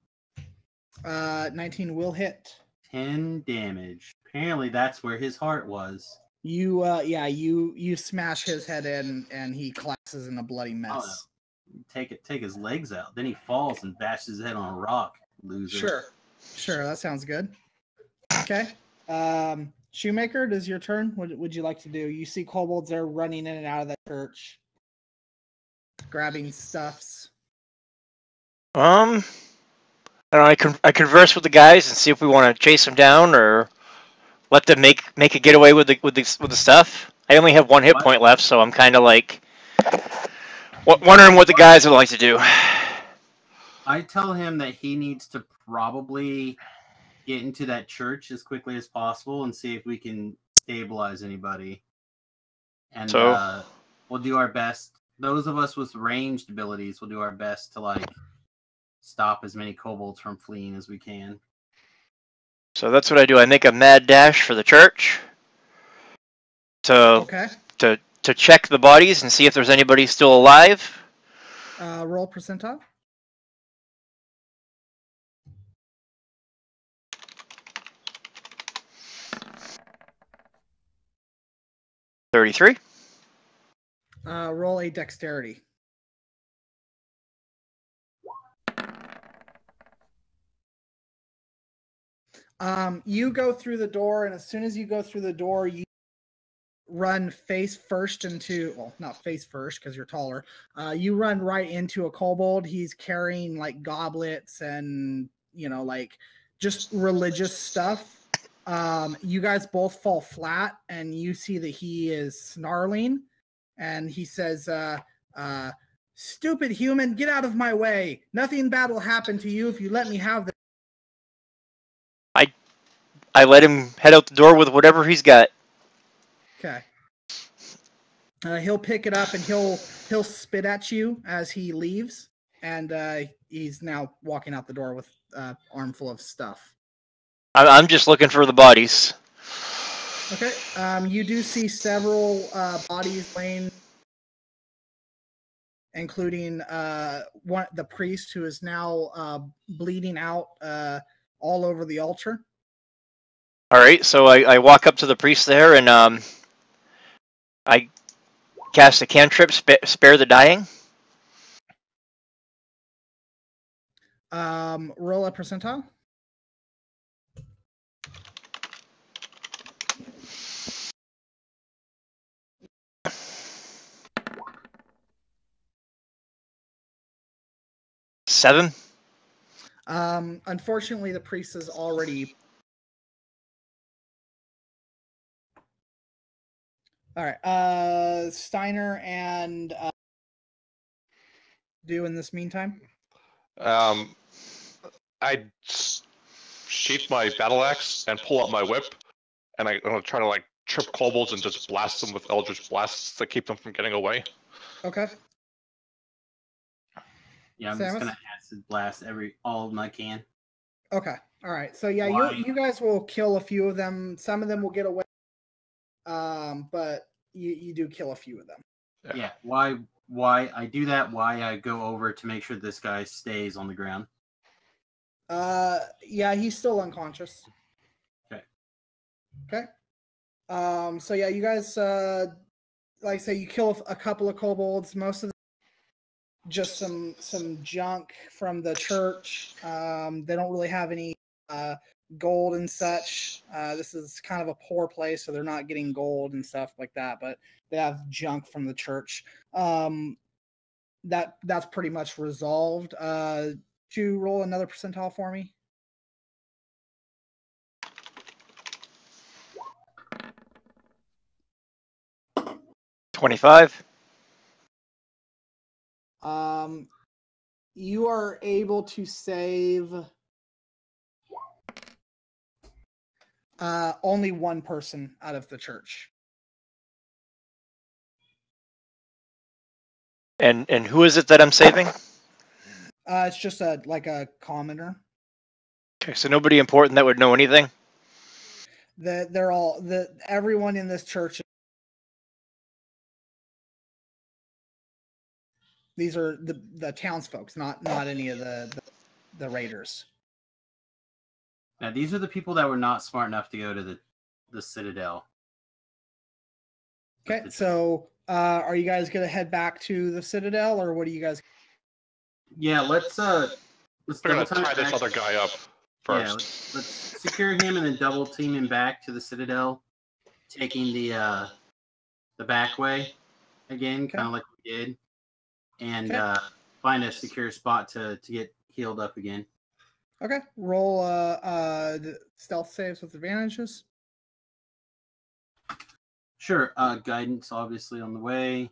Uh, 19 will hit. 10 damage. Apparently, that's where his heart was. You, uh, yeah, you you smash his head in, and he collapses in a bloody mess. no. Take it, take his legs out. Then he falls and bashes his head on a rock. Loser. Sure, sure, that sounds good. Okay, um, Shoemaker, it is your turn. What would you like to do? You see kobolds there running in and out of the church, grabbing stuffs. Um, I don't know. I, con- I converse with the guys and see if we want to chase them down or let them make make a getaway with the with the with the stuff. I only have one hit point left, so I'm kind of like w- wondering what the guys would like to do. I tell him that he needs to probably get into that church as quickly as possible and see if we can stabilize anybody. And So- uh, we'll do our best. Those of us with ranged abilities will do our best to like stop as many kobolds from fleeing as we can. So that's what I do. I make a mad dash for the church to Okay, to to check the bodies and see if there's anybody still alive. uh, roll percentile. Thirty-three. Uh, roll a dexterity. Um, you go through the door, and as soon as you go through the door, you run face first into well, not face first because you're taller. Uh, you run right into a kobold. He's carrying like goblets and you know, like just religious stuff. Um, you guys both fall flat, and you see that he is snarling and he says, uh, uh, "Stupid human, get out of my way! Nothing bad will happen to you if you let me have this." I let him head out the door with whatever he's got. Okay. Uh, he'll pick it up and he'll he'll spit at you as he leaves, and uh, he's now walking out the door with uh, armful of stuff. I'm, I'm just looking for the bodies. Okay. Um, you do see several uh, bodies laying, including uh, one the priest who is now uh, bleeding out uh, all over the altar. All right, so I, I walk up to the priest there and um, I cast a cantrip, spa- spare the dying. Um, roll a percentile. Seven. Um, unfortunately, the priest is already. All right. Uh, Steiner and uh, do in this meantime. Um, I s- sheath my battle axe and pull out my whip, and I, I'm gonna try to like trip kobolds and just blast them with eldritch blasts to keep them from getting away. Okay. Yeah, I'm Samus? just gonna acid blast every all of them I can. Okay. All right. So yeah, Why? you you guys will kill a few of them. Some of them will get away. Um, but you you do kill a few of them. Yeah. Yeah. Why? Why I do that? Why I go over to make sure this guy stays on the ground? Uh, yeah, he's still unconscious. Okay. Okay. Um. So yeah, you guys, uh, like I say, you kill a couple of kobolds. Most of them just some some junk from the church. Um. They don't really have any uh gold and such. Uh, this is kind of a poor place, so they're not getting gold and stuff like that. But they have junk from the church. Um, that that's pretty much resolved. Uh, to roll another percentile for me. Twenty-five. Um, you are able to save uh, only one person out of the church. And and who is it that I'm saving? Uh, it's just a like a commoner. Okay, so nobody important that would know anything. That they're all the everyone in this church. These are the the townsfolk, not not any of the the, the raiders. Now these are the people that were not smart enough to go to the the Citadel. Okay, so uh, are you guys gonna head back to the Citadel, or what do you guys? Yeah, let's uh let's We're gonna tie this other guy up Yeah, first. let's, let's secure him and then double team him back to the Citadel, taking the uh the back way again, Okay. kind of like we did, and Okay. uh find a secure spot to to get healed up again. Okay, roll uh uh stealth saves with advantages. Sure, uh guidance obviously on the way.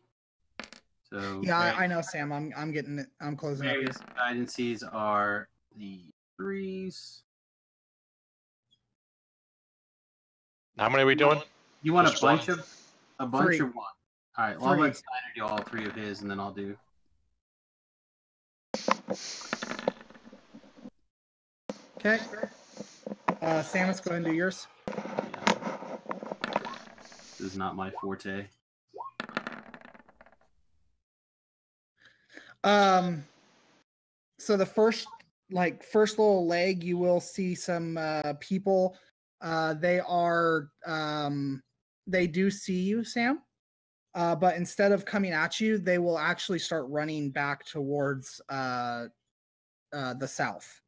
So Yeah, I, I know, Sam. I'm I'm getting it. I'm closing up here. various guidances are the threes. How many are we doing? You want Just a bunch one. of a bunch Three. or one? All right, well, I'll Three. let Steiner do all three of his, and then I'll do. Okay. Uh, Samus, go ahead and do yours. Yeah. This is not my forte. Um, so the first, like, first little leg, you will see some uh, people. Uh, they are, um, they do see you, Sam. Uh, but instead of coming at you, they will actually start running back towards uh, uh, the south.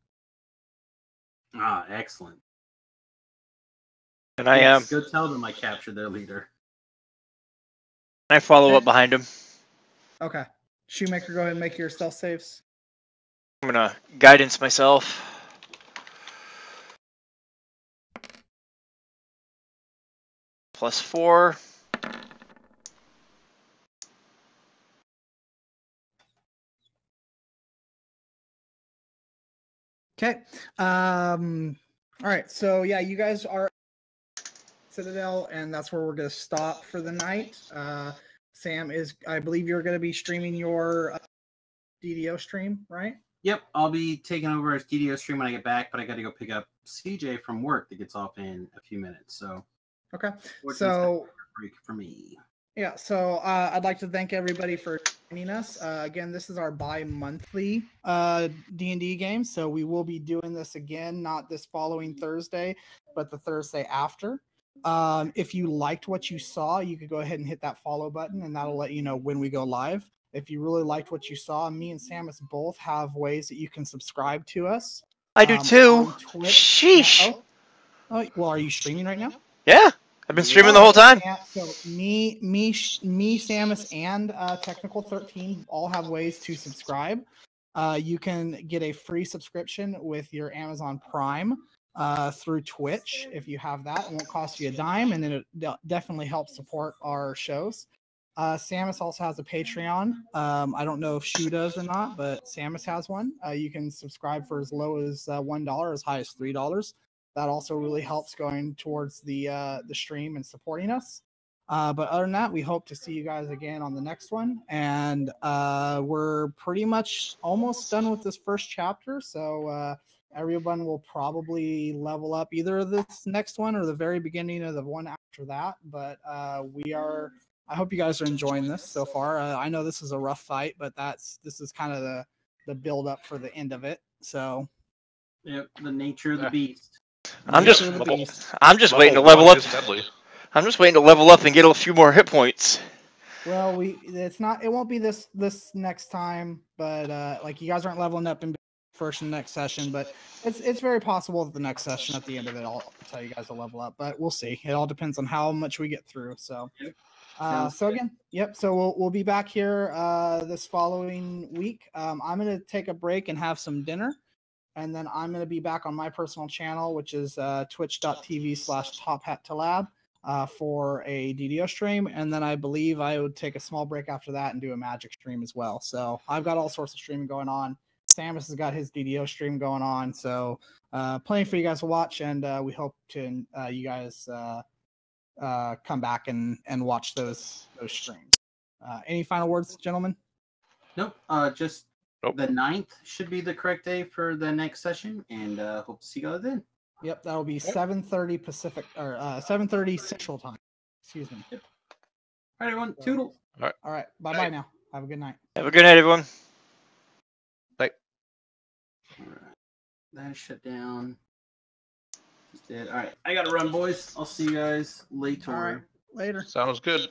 Ah, excellent. And I um Yes, Go tell them I captured their leader. I follow Okay. up behind him. Okay. Shoemaker, go ahead and make your stealth saves. I'm gonna guidance myself. Plus four. Okay. Um all right. So yeah, you guys are Citadel and that's where we're going to stop for the night. Uh Sam is I believe you're going to be streaming your uh, DDO stream, right? Yep, I'll be taking over as DDO stream when I get back, but I got to go pick up CJ from work that gets off in a few minutes. So, Okay. So break for me. Yeah, so uh, I'd like to thank everybody for joining us. Uh, again, this is our bi-monthly uh, D&D game, so we will be doing this again, not this following Thursday, but the Thursday after. Um, if you liked what you saw, you could go ahead and hit that follow button, and that'll let you know when we go live. If you really liked what you saw, me and Samus both have ways that you can subscribe to us. I do um, too. Sheesh. Oh, oh, well, are you streaming right now? Yeah, I've been streaming the whole time. So me, me, me, Samus, and uh, Technical Thirteen all have ways to subscribe. Uh, you can get a free subscription with your Amazon Prime uh, through Twitch if you have that. It won't cost you a dime, and it de- definitely helps support our shows. Uh, Samus also has a Patreon. Um, I don't know if Shu does or not, but Samus has one. Uh, you can subscribe for as low as uh, one dollar, as high as three dollars that also really helps going towards the uh, the stream and supporting us. Uh, but other than that, we hope to see you guys again on the next one. And uh, we're pretty much almost done with this first chapter. So uh, everyone will probably level up either this next one or the very beginning of the one after that. But uh, we are. I hope you guys are enjoying this so far. Uh, I know this is a rough fight, but that's this is kind of the the build up for the end of it. So Yep, the nature of the beast. I'm just level- I'm just waiting to level up. I'm just waiting to level up and get a few more hit points. Well, we it's not it won't be this this next time, but uh like you guys aren't leveling up in first and next session, but it's it's very possible that the next session at the end of it, I'll tell you guys to level up. But we'll see. It all depends on how much we get through. So, Yep. uh, so good. again, yep. So we'll we'll be back here uh, this following week. Um, I'm gonna take a break and have some dinner, and then I'm gonna be back on my personal channel, which is uh, twitch.tv slash TopHatTolab uh, for a DDO stream, and then I believe I would take a small break after that and do a Magic stream as well. So I've got all sorts of streaming going on. Samus has got his DDO stream going on, so uh, plenty for you guys to watch, and uh, we hope to uh, you guys uh, uh, come back and and watch those those streams. Uh, any final words, gentlemen? Nope. Uh, just Nope. the 9th should be the correct day for the next session, and uh, hope to see you guys then. Yep, that'll be 7:30 Pacific or uh, 7:30 Central Time. Excuse me. All right, everyone. Toodles. All right. All right. bye bye now. Have a good night. Have a good night, everyone. Bye. All right. That is shut down. Just did. All right. I got to run, boys. I'll see you guys later. All right, later. Sounds good.